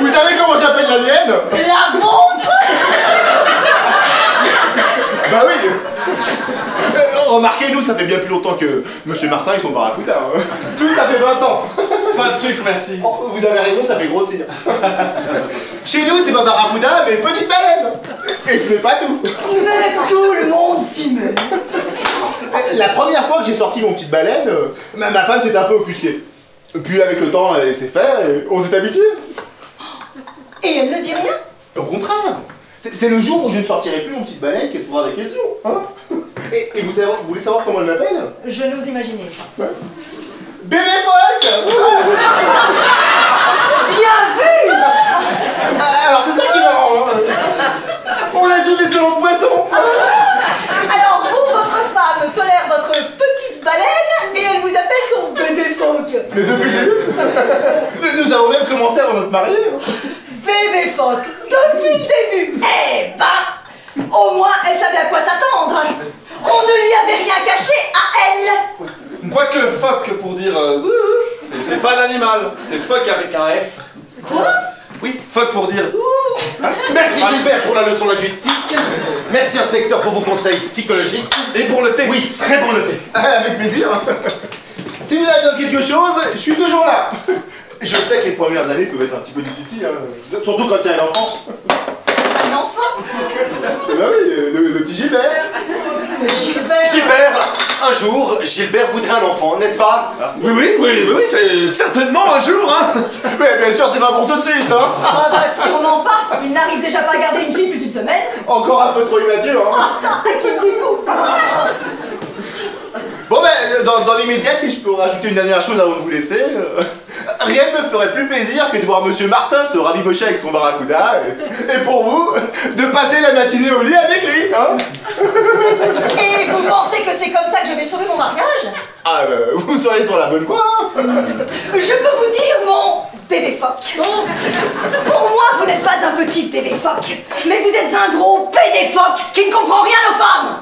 Vous savez comment j'appelle la mienne La vôtre Bah oui. Euh, remarquez, nous, ça fait bien plus longtemps que Monsieur Martin et son Barracuda. hein. Nous, ça fait 20 ans. Pas de sucre, merci. Oh, vous avez raison, ça fait grossir. Chez nous, c'est pas Barracuda, mais petite baleine. Et ce n'est pas tout. Mais tout le monde s'y met La première fois que j'ai sorti mon petite baleine, euh, ma, ma femme s'était un peu offusquée. Puis avec le temps, elle s'est faire et on s'est habitué. Et elle ne dit rien Au contraire, c'est le jour où je ne sortirai plus mon petite baleine qu'elle se posera des questions. Hein et, et vous, savez- vous voulez savoir comment elle m'appelle? Je n'ose imaginer. Phoque Bien vu Ah, Alors c'est ça qui est marrant. hein. On a tous des selons de poisson. Alors vous, votre femme tolère votre petite baleine et elle vous appelle son bébé phoque. Mais depuis le début, nous- nous avons même commencé avant se marier. hein. Bébé phoque, depuis le début. Eh ben, au moins elle savait à quoi s'attendre. On ne lui avait rien caché à elle. Quoique fuck pour dire. euh, c'est- pas un animal, c'est fuck avec un F. Quoi? Oui, fuck pour dire. Merci Gilbert pour la leçon linguistique. Merci inspecteur pour vos conseils psychologiques. Et pour le thé. Oui, très bon noté. Avec plaisir. Si vous avez besoin de quelque chose, je suis toujours là. Je sais que les premières années peuvent être un petit peu difficiles, hein. surtout quand il y a un enfant. Un enfant Bah oui, le, le petit Gilbert. Gilbert Gilbert, un jour, Gilbert voudrait un enfant, n'est-ce pas? Oui, oui, oui, oui, oui, c'est certainement un jour, hein. Mais bien sûr, c'est pas pour tout de suite, hein. Ah bah sûrement pas Il n'arrive déjà pas à garder une fille plus d'une semaine Encore un peu trop immature, hein. Ah ça, qui le dites-vous? Bon ben, dans, dans l'immédiat, si je peux rajouter une dernière chose avant de vous laisser, euh, rien ne me ferait plus plaisir que de voir Monsieur Martin se rabibocher avec son barracuda, et, et pour vous, de passer la matinée au lit avec lui, hein Et vous pensez que c'est comme ça que je vais sauver mon mariage? Ah ben, vous serez sur la bonne voie, hein. Je peux vous dire, mon bébé phoque. Pour moi, vous n'êtes pas un petit bébé phoque, mais vous êtes un gros bébé phoque qui ne comprend rien aux femmes.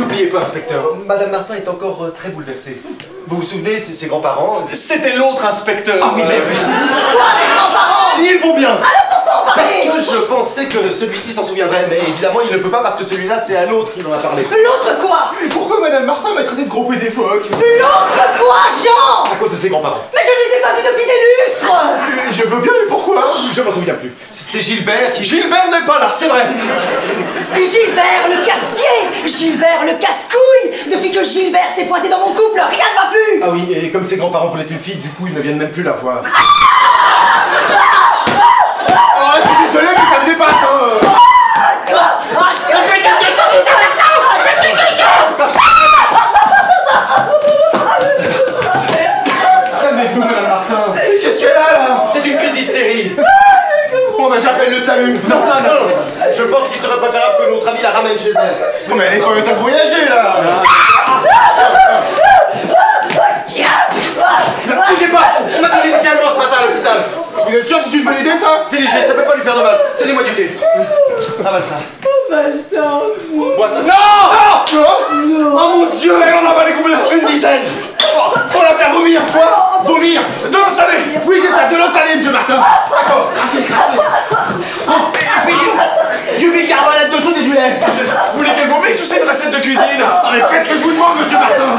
N'oubliez pas, inspecteur, Madame Martin est encore euh, très bouleversée. Vous vous souvenez, ses, ses grands-parents? C'était l'autre inspecteur. Ah oui, mais oui. Quoi, mes grands-parents? Ils vont bien Alors Parce que je pensais que celui-ci s'en souviendrait, mais évidemment il ne peut pas parce que celui-là c'est un autre qui en a parlé. L'autre quoi Et pourquoi Madame Martin m'a traité de gros pédé L'autre quoi, Jean À cause de ses grands-parents. Mais je ne les ai pas vus depuis des lustres Je veux bien, mais pourquoi Je m'en souviens plus. C'est Gilbert qui... Gilbert n'est pas là. C'est vrai Gilbert le casse-pied Gilbert le casse-couille Depuis que Gilbert s'est pointé dans mon couple, rien ne va plus Ah oui, et comme ses grands-parents voulaient une fille, du coup ils ne viennent même plus la voir. Je suis désolé, mais ça me dépasse, hein. Calmez-vous, Madame Martin. Qu'est-ce qu'elle a, là C'est une crise d'hystérie Bon, ben j'appelle le salut. Non, non, non. Je pense qu'il serait préférable que notre ami la ramène chez elle. Non, mais elle est pas en état de voyager, là. Bougez pas. On a des médicaments ce matin à l'hôpital Vous êtes sûr que c'est une bonne idée, ça C'est léger, ça peut pas lui faire de mal. Donnez-moi du thé. Avale ça. Bois ça. Non Non Oh mon dieu Elle en a avalé combien? Une dizaine Oh, Faut la faire vomir Quoi Vomir De l'eau salée Oui, c'est ça, de l'eau salée, monsieur Martin D'accord, crachez, crachez Oh, puis du, bicarbonate de soude et du lait Vous voulez qu'elle vomisse ou c'est une recette de cuisine Non mais faites ce que je vous demande, monsieur Martin.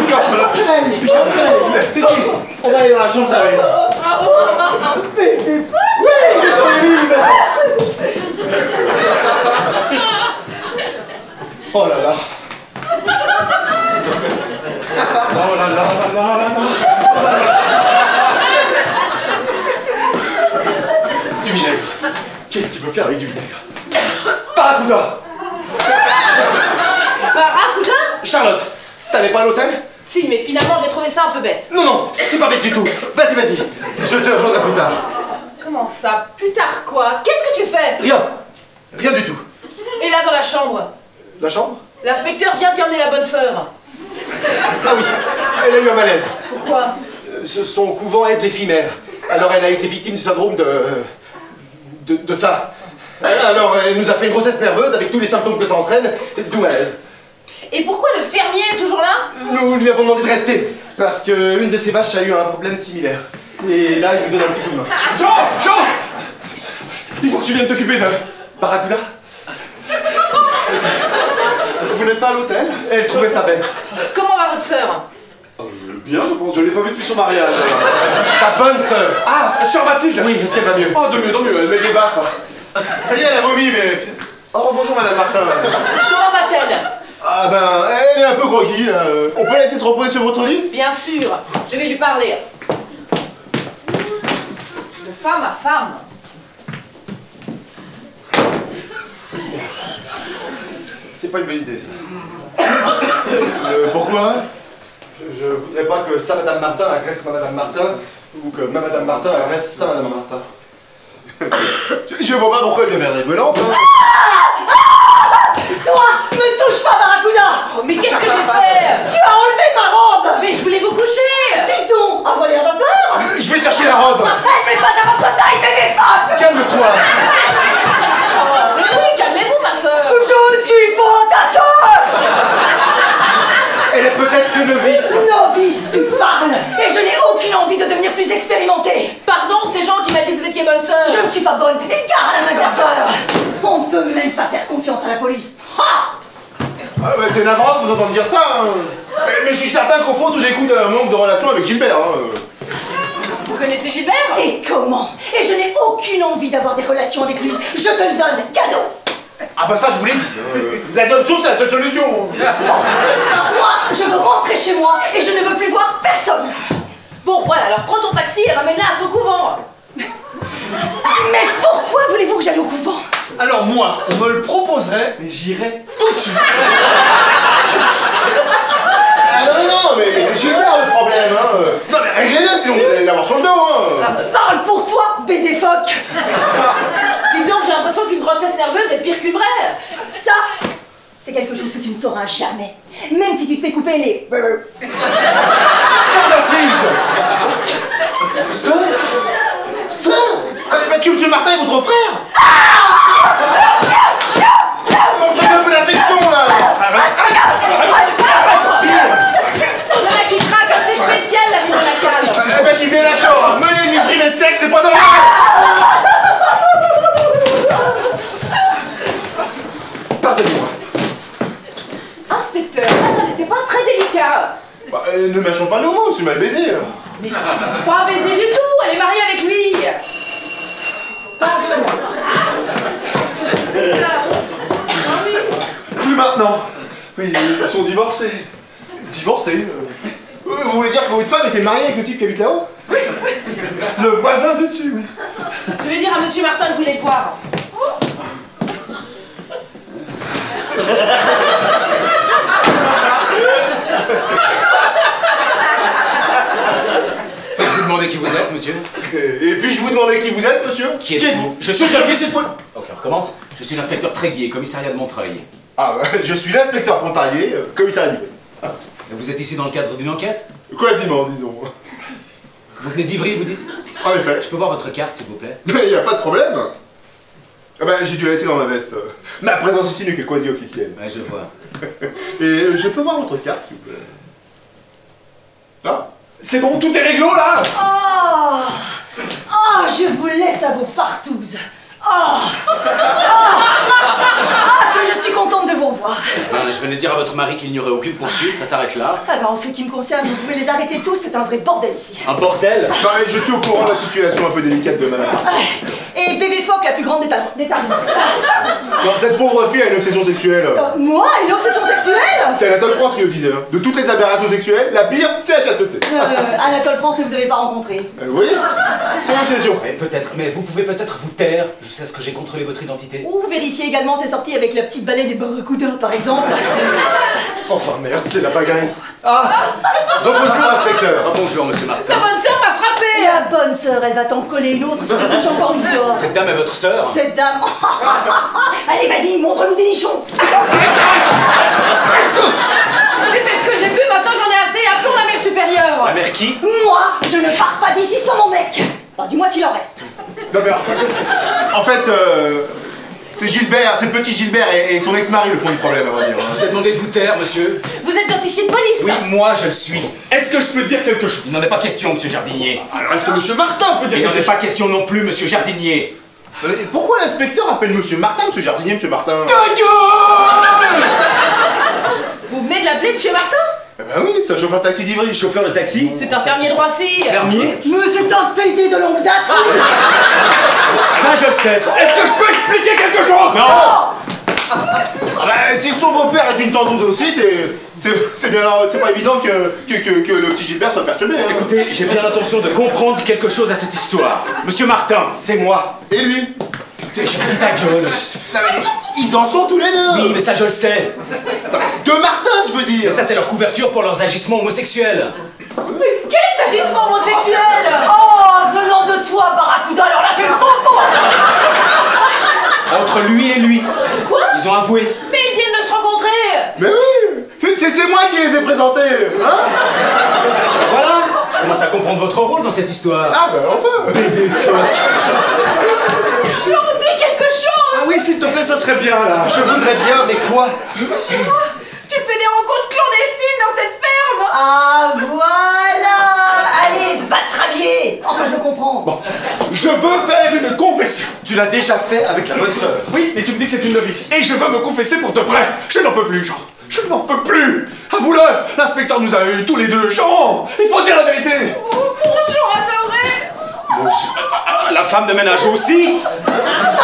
Crème, bicarbonate Si, si, on va aller dans la chambre, ça va aller. Oui, descendez vous êtes... Oh là là Oh là là là là là là. Du vinaigre. Qu'est-ce qu'il veut faire avec du vinaigre Barracuda Barracuda Charlotte, t'allais pas à l'hôtel Si, mais finalement j'ai trouvé ça un peu bête. Non, non, c'est pas bête du tout. Vas-y, vas-y. Je te rejoindrai plus tard. Comment ça Plus tard quoi? Qu'est-ce que tu fais? Rien. Rien du tout. Et là dans la chambre? La chambre? L'inspecteur vient d'y emmener la bonne sœur. Ah oui, elle a eu un malaise. Pourquoi? Euh, Son couvent aide les femelles. Alors elle a été victime du syndrome de... de, de ça. Alors elle nous a fait une grossesse nerveuse avec tous les symptômes que ça entraîne, d'où malaise. Et pourquoi le fermier est toujours là? Nous lui avons demandé de rester, parce qu'une de ses vaches a eu un problème similaire. Et là, il nous donne un petit coup de main. Jean Jean Il faut que tu viennes t'occuper de Barracuda. Vous n'êtes pas à l'hôtel? Elle trouvait ça bête. Comment va votre sœur? Euh, Bien, je pense. Je l'ai pas vue depuis son mariage. Ta bonne sœur Ah, sur Mathilde Oui, est-ce qu'elle va mieux Oh, de mieux, de mieux. Elle met des baffes. Ça y est, elle a vomi, mais... Oh, bonjour, madame Martin Comment va-t-elle? Ah, Ah ben, elle est un peu groggy, là. On peut la laisser se reposer sur votre lit? Bien sûr, je vais lui parler. De femme à femme. C'est pas une bonne idée, ça. Euh, pourquoi? Je, voudrais pas que ça, Madame Martin, agresse ma Madame Martin, ou que ma Madame Martin agresse ça, Madame Martin. je, je vois pas pourquoi elle deviendrait violente, hein. Toi, me touche pas, Barracuda. Oh, mais qu'est-ce que j'ai fait Tu as enlevé ma robe. Mais je voulais vous coucher. Dis donc, à voler à vapeur Euh, Je vais chercher la robe. Elle n'est pas à votre taille, bébé femme Calme-toi. Oh, Mais oui, calmez-vous, ma soeur. Je ne suis pas ta soeur Peut-être que novice. Novice, tu parles. Et je n'ai aucune envie de devenir plus expérimentée. Pardon, c'est Jean qui m'a dit que vous étiez bonne sœur. Je ne suis pas bonne, égare à la main de la sœur On ne peut même pas faire confiance à la police. Ah bah c'est navrant de vous entendre dire ça, hein. mais, mais je suis certain qu'au fond tout découle d'un manque de relation avec Gilbert, hein. Vous connaissez Gilbert? Et comment? Et je n'ai aucune envie d'avoir des relations avec lui. Je te le donne, cadeau Ah bah ça je vous l'ai dit, l'adoption c'est la seule solution. Moi, je veux rentrer chez moi et je ne veux plus voir personne. Bon, voilà, alors prends ton taxi et ramène-la à son couvent. Mais pourquoi voulez-vous que j'aille au couvent? Alors moi, on me le proposerait, mais j'irais tout de suite. Ah non non non, mais, mais c'est Gilbert le problème, hein. Non mais réglez-le sinon vous allez l'avoir sur le dos, hein. Parle pour toi, bébé phoque Dis donc, j'ai l'impression qu'une grossesse nerveuse est pire qu'une vraie. Ça, c'est quelque chose que tu ne sauras jamais. Même si tu te fais couper les... Ça Mathilde Ça Ça Euh, Parce que Monsieur Martin est votre frère. Un peu là Il y en a qui craquent, c'est spécial la vie monacale Eh ben je suis bien d'accord, mener une vie privée de sexe c'est pas normal Pardonnez-moi. Inspecteur, là, ça n'était pas très délicat Bah, euh, ne mâchons pas nos mots, c'est mal baisé. hein. Mais pas baiser du tout, elle est mariée avec lui Pardon Plus maintenant. Oui, ils sont divorcés. Divorcé euh. Vous voulez dire que votre femme était mariée avec le type qui habite là-haut? Le voisin de dessus, oui. Je vais dire à Monsieur Martin que vous voulez le voir. Je qui vous êtes, monsieur Et puis-je vous demander qui vous êtes, monsieur Qui êtes-vous Je suis officier de police. Ok, on recommence. Je suis l'inspecteur Tréguier, commissariat de Montreuil. Ah, bah, je suis l'inspecteur Pontarier, euh, commissariat d'Ivry. Et Vous êtes ici dans le cadre d'une enquête? Quasiment, disons. Vous venez d'Ivry, vous dites? En effet. Je peux voir votre carte, s'il vous plaît? Mais y a pas de problème. Ah bah, j'ai dû la laisser dans ma veste. Ma présence ici n'est que quasi officielle. Ouais, je vois. Et euh, je peux voir votre carte, s'il vous plaît? Ah C'est bon, tout est réglo là? Oh! Oh, je vous laisse à vos partouzes Oh Oh Ah, que je suis contente de vous revoir Euh, je venais dire à votre mari qu'il n'y aurait aucune poursuite, ça s'arrête là. Ah ben, en ce qui me concerne, vous pouvez les arrêter tous, c'est un vrai bordel ici. Un bordel? Mais je suis au courant de la situation un peu délicate de madame. Ah, Et bébé phoque, la plus grande des talents. Des talents. Non, cette pauvre fille a une obsession sexuelle. Euh, Moi, une obsession sexuelle? C'est Anatole France qui le disait. hein. De toutes les aberrations sexuelles, la pire, c'est la chasteté. euh, Anatole France ne vous avez pas rencontré. Euh, voyez C'est une obsession. Mais peut-être, mais vous pouvez peut-être vous taire. Je sais ce que j'ai contrôlé votre identité. Ou vérifier également ses sorties avec la petite balai des Barracuda, par exemple. Enfin merde, c'est la pagaille. Ah Rebonjour, inspecteur. Ah, bonjour, monsieur Martin. Ta bonne sœur m'a frappé La bonne sœur, elle va t'en coller une autre si tu touches encore une fois. Cette dame est votre sœur Cette dame. Allez, vas-y, montre-nous des nichons. J'ai fait ce que j'ai pu, maintenant j'en ai assez, appelons la mère supérieure La mère qui? Moi, je ne pars pas d'ici sans mon mec. Dis-moi s'il en reste. Non, mais, en fait, euh, c'est Gilbert, c'est le petit Gilbert et, et son ex-mari le fond du problème, à vrai dire. Je vous ai demandé de vous taire, monsieur. Vous êtes officier de police Oui, moi je le suis. Est-ce que je peux dire quelque chose? Il n'en est pas question, monsieur Jardinier. Alors est-ce que Monsieur Martin peut dire Il n'en est pas question non plus, monsieur Jardinier. Euh, et pourquoi l'inspecteur appelle Monsieur Martin, Monsieur Jardinier, Monsieur Martin? Vous venez de l'appeler Monsieur Martin? Eh ben oui, c'est un chauffeur de taxi d'Ivry. Chauffeur de taxi C'est un fermier de Roissy Fermier Mais c'est un pédé de longue date. Ça je le sais. Est-ce que je peux expliquer quelque chose? Non Ah bah, si son beau-père est une tendouze aussi, c'est. C'est c'est bien. C'est pas évident que, que, que, que le petit Gilbert soit perturbé. hein. Écoutez, j'ai bien l'intention de comprendre quelque chose à cette histoire. Monsieur Martin, C'est moi. Et lui? J'ai dit ta gueule. Non, mais ils en sont tous les deux Oui, mais ça je le sais. De Martin, je veux dire Mais ça c'est leur couverture pour leurs agissements homosexuels. Quel agissement homosexuel Oh, venant de toi, Barracuda, alors là c'est le pompon Entre lui et lui. Quoi Ils ont avoué. Mais ils viennent de se rencontrer Mais oui C'est- moi qui les ai présentés Hein Voilà. Je commence à comprendre votre rôle dans cette histoire. Ah bah enfin Bébé fuck. J'en dis quelque chose Ah oui, s'il te plaît, ça serait bien là. Je voudrais bien, mais quoi? Tu fais des rencontres clandestines dans cette ferme Ah, voilà Allez, va te rhabiller Enfin, je comprends. Je veux faire une confession. Tu l'as déjà fait avec la bonne sœur. Oui, et tu me dis que c'est une novice. Et je veux me confesser pour de vrai. Je n'en peux plus, Jean. Je n'en peux plus. Avoue-le, l'inspecteur nous a eu tous les deux. Jean, il faut dire la vérité. Oh, bonjour adoré Ah, La femme de ménage aussi.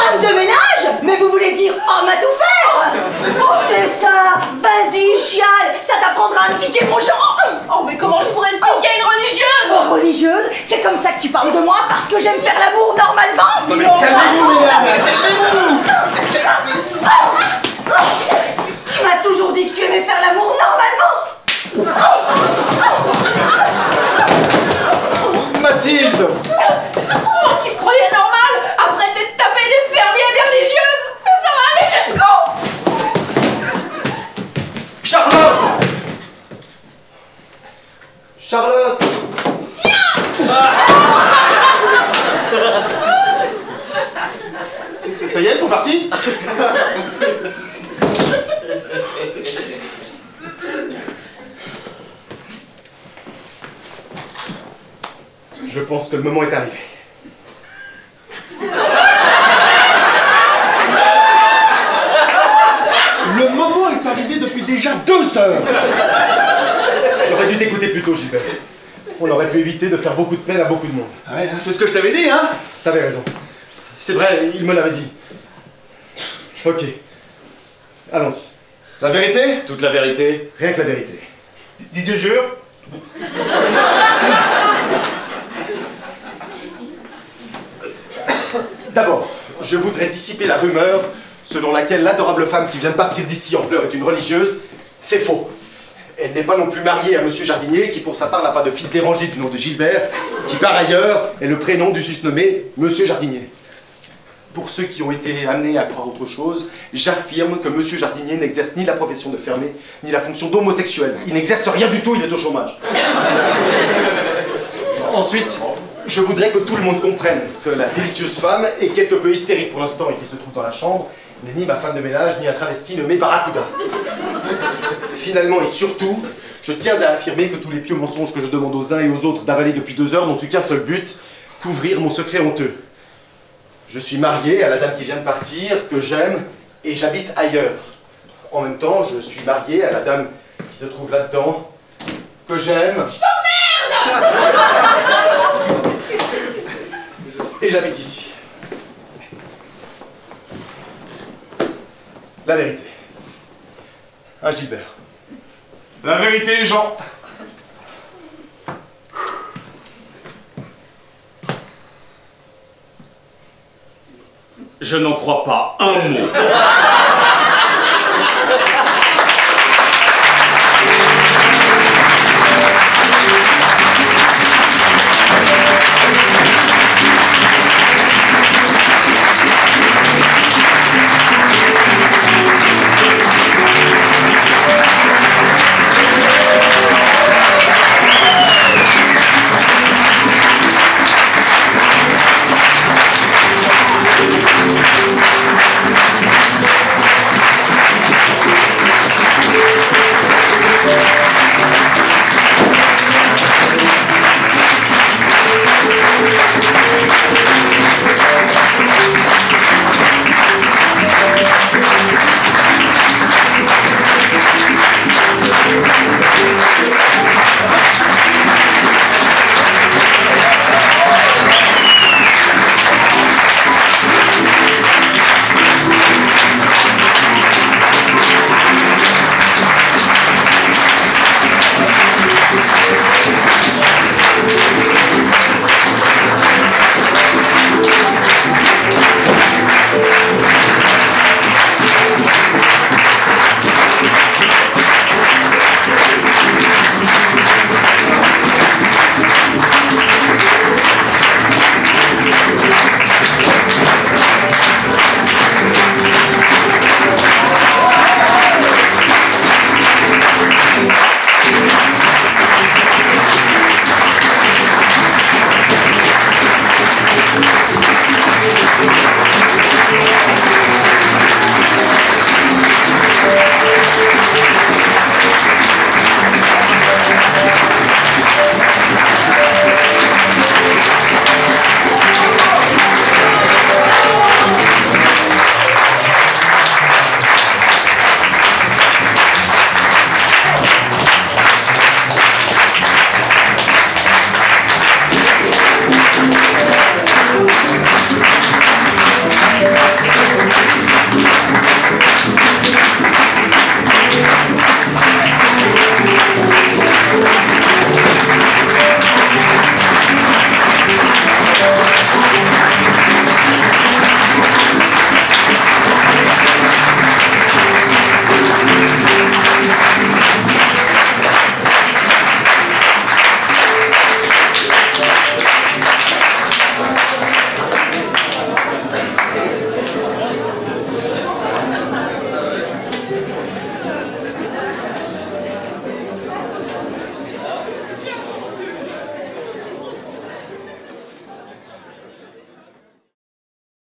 Femme de ménage Mais vous voulez dire homme à tout faire Oh, c'est ça Vas-y, chiale Ça t'apprendra à me piquer mon genre Oh, mais comment je pourrais le piquer une religieuse Oh, religieuse, c'est comme ça que tu parles de moi parce que j'aime faire l'amour normalement Non mais calmez-vous mesdames, calmez-vous. Tu m'as toujours dit que tu aimais faire l'amour normalement Mathilde. Oh, tu croyais normal après t'être tapé des fermiers et des religieuses Mais ça va aller jusqu'où Charlotte Charlotte c'est- Ça y est, ils sont partis Je pense que le moment est arrivé. Le moment est arrivé depuis déjà deux heures. J'aurais dû t'écouter plus tôt, Gilbert. On aurait pu éviter de faire beaucoup de peine à beaucoup de monde. Ouais, c'est ce que je t'avais dit, hein. T'avais raison. C'est vrai, il me l'avait dit. Ok. Allons-y. La vérité? Toute la vérité. Rien que la vérité. Didier jure D'abord, je voudrais dissiper la rumeur selon laquelle l'adorable femme qui vient de partir d'ici en pleurs est une religieuse. C'est faux. Elle n'est pas non plus mariée à Monsieur Jardinier, qui pour sa part n'a pas de fils dérangé du nom de Gilbert, qui par ailleurs est le prénom du juste nommé Monsieur Jardinier. Pour ceux qui ont été amenés à croire autre chose, j'affirme que Monsieur Jardinier n'exerce ni la profession de fermier, ni la fonction d'homosexuel. Il n'exerce rien du tout, il est au chômage. Ensuite, je voudrais que tout le monde comprenne que la délicieuse femme est quelque peu hystérique pour l'instant et qui se trouve dans la chambre n'est ni ma femme de ménage, ni un travesti nommé Barracuda. Finalement et surtout, je tiens à affirmer que tous les pieux mensonges que je demande aux uns et aux autres d'avaler depuis deux heures n'ont eu qu'un seul but, couvrir mon secret honteux. Je suis marié à la dame qui vient de partir, que j'aime, et j'habite ailleurs. En même temps, je suis marié à la dame qui se trouve là-dedans, que j'aime. Et j'habite ici. La vérité. À Gilbert. La vérité, Jean. Je n'en crois pas un mot.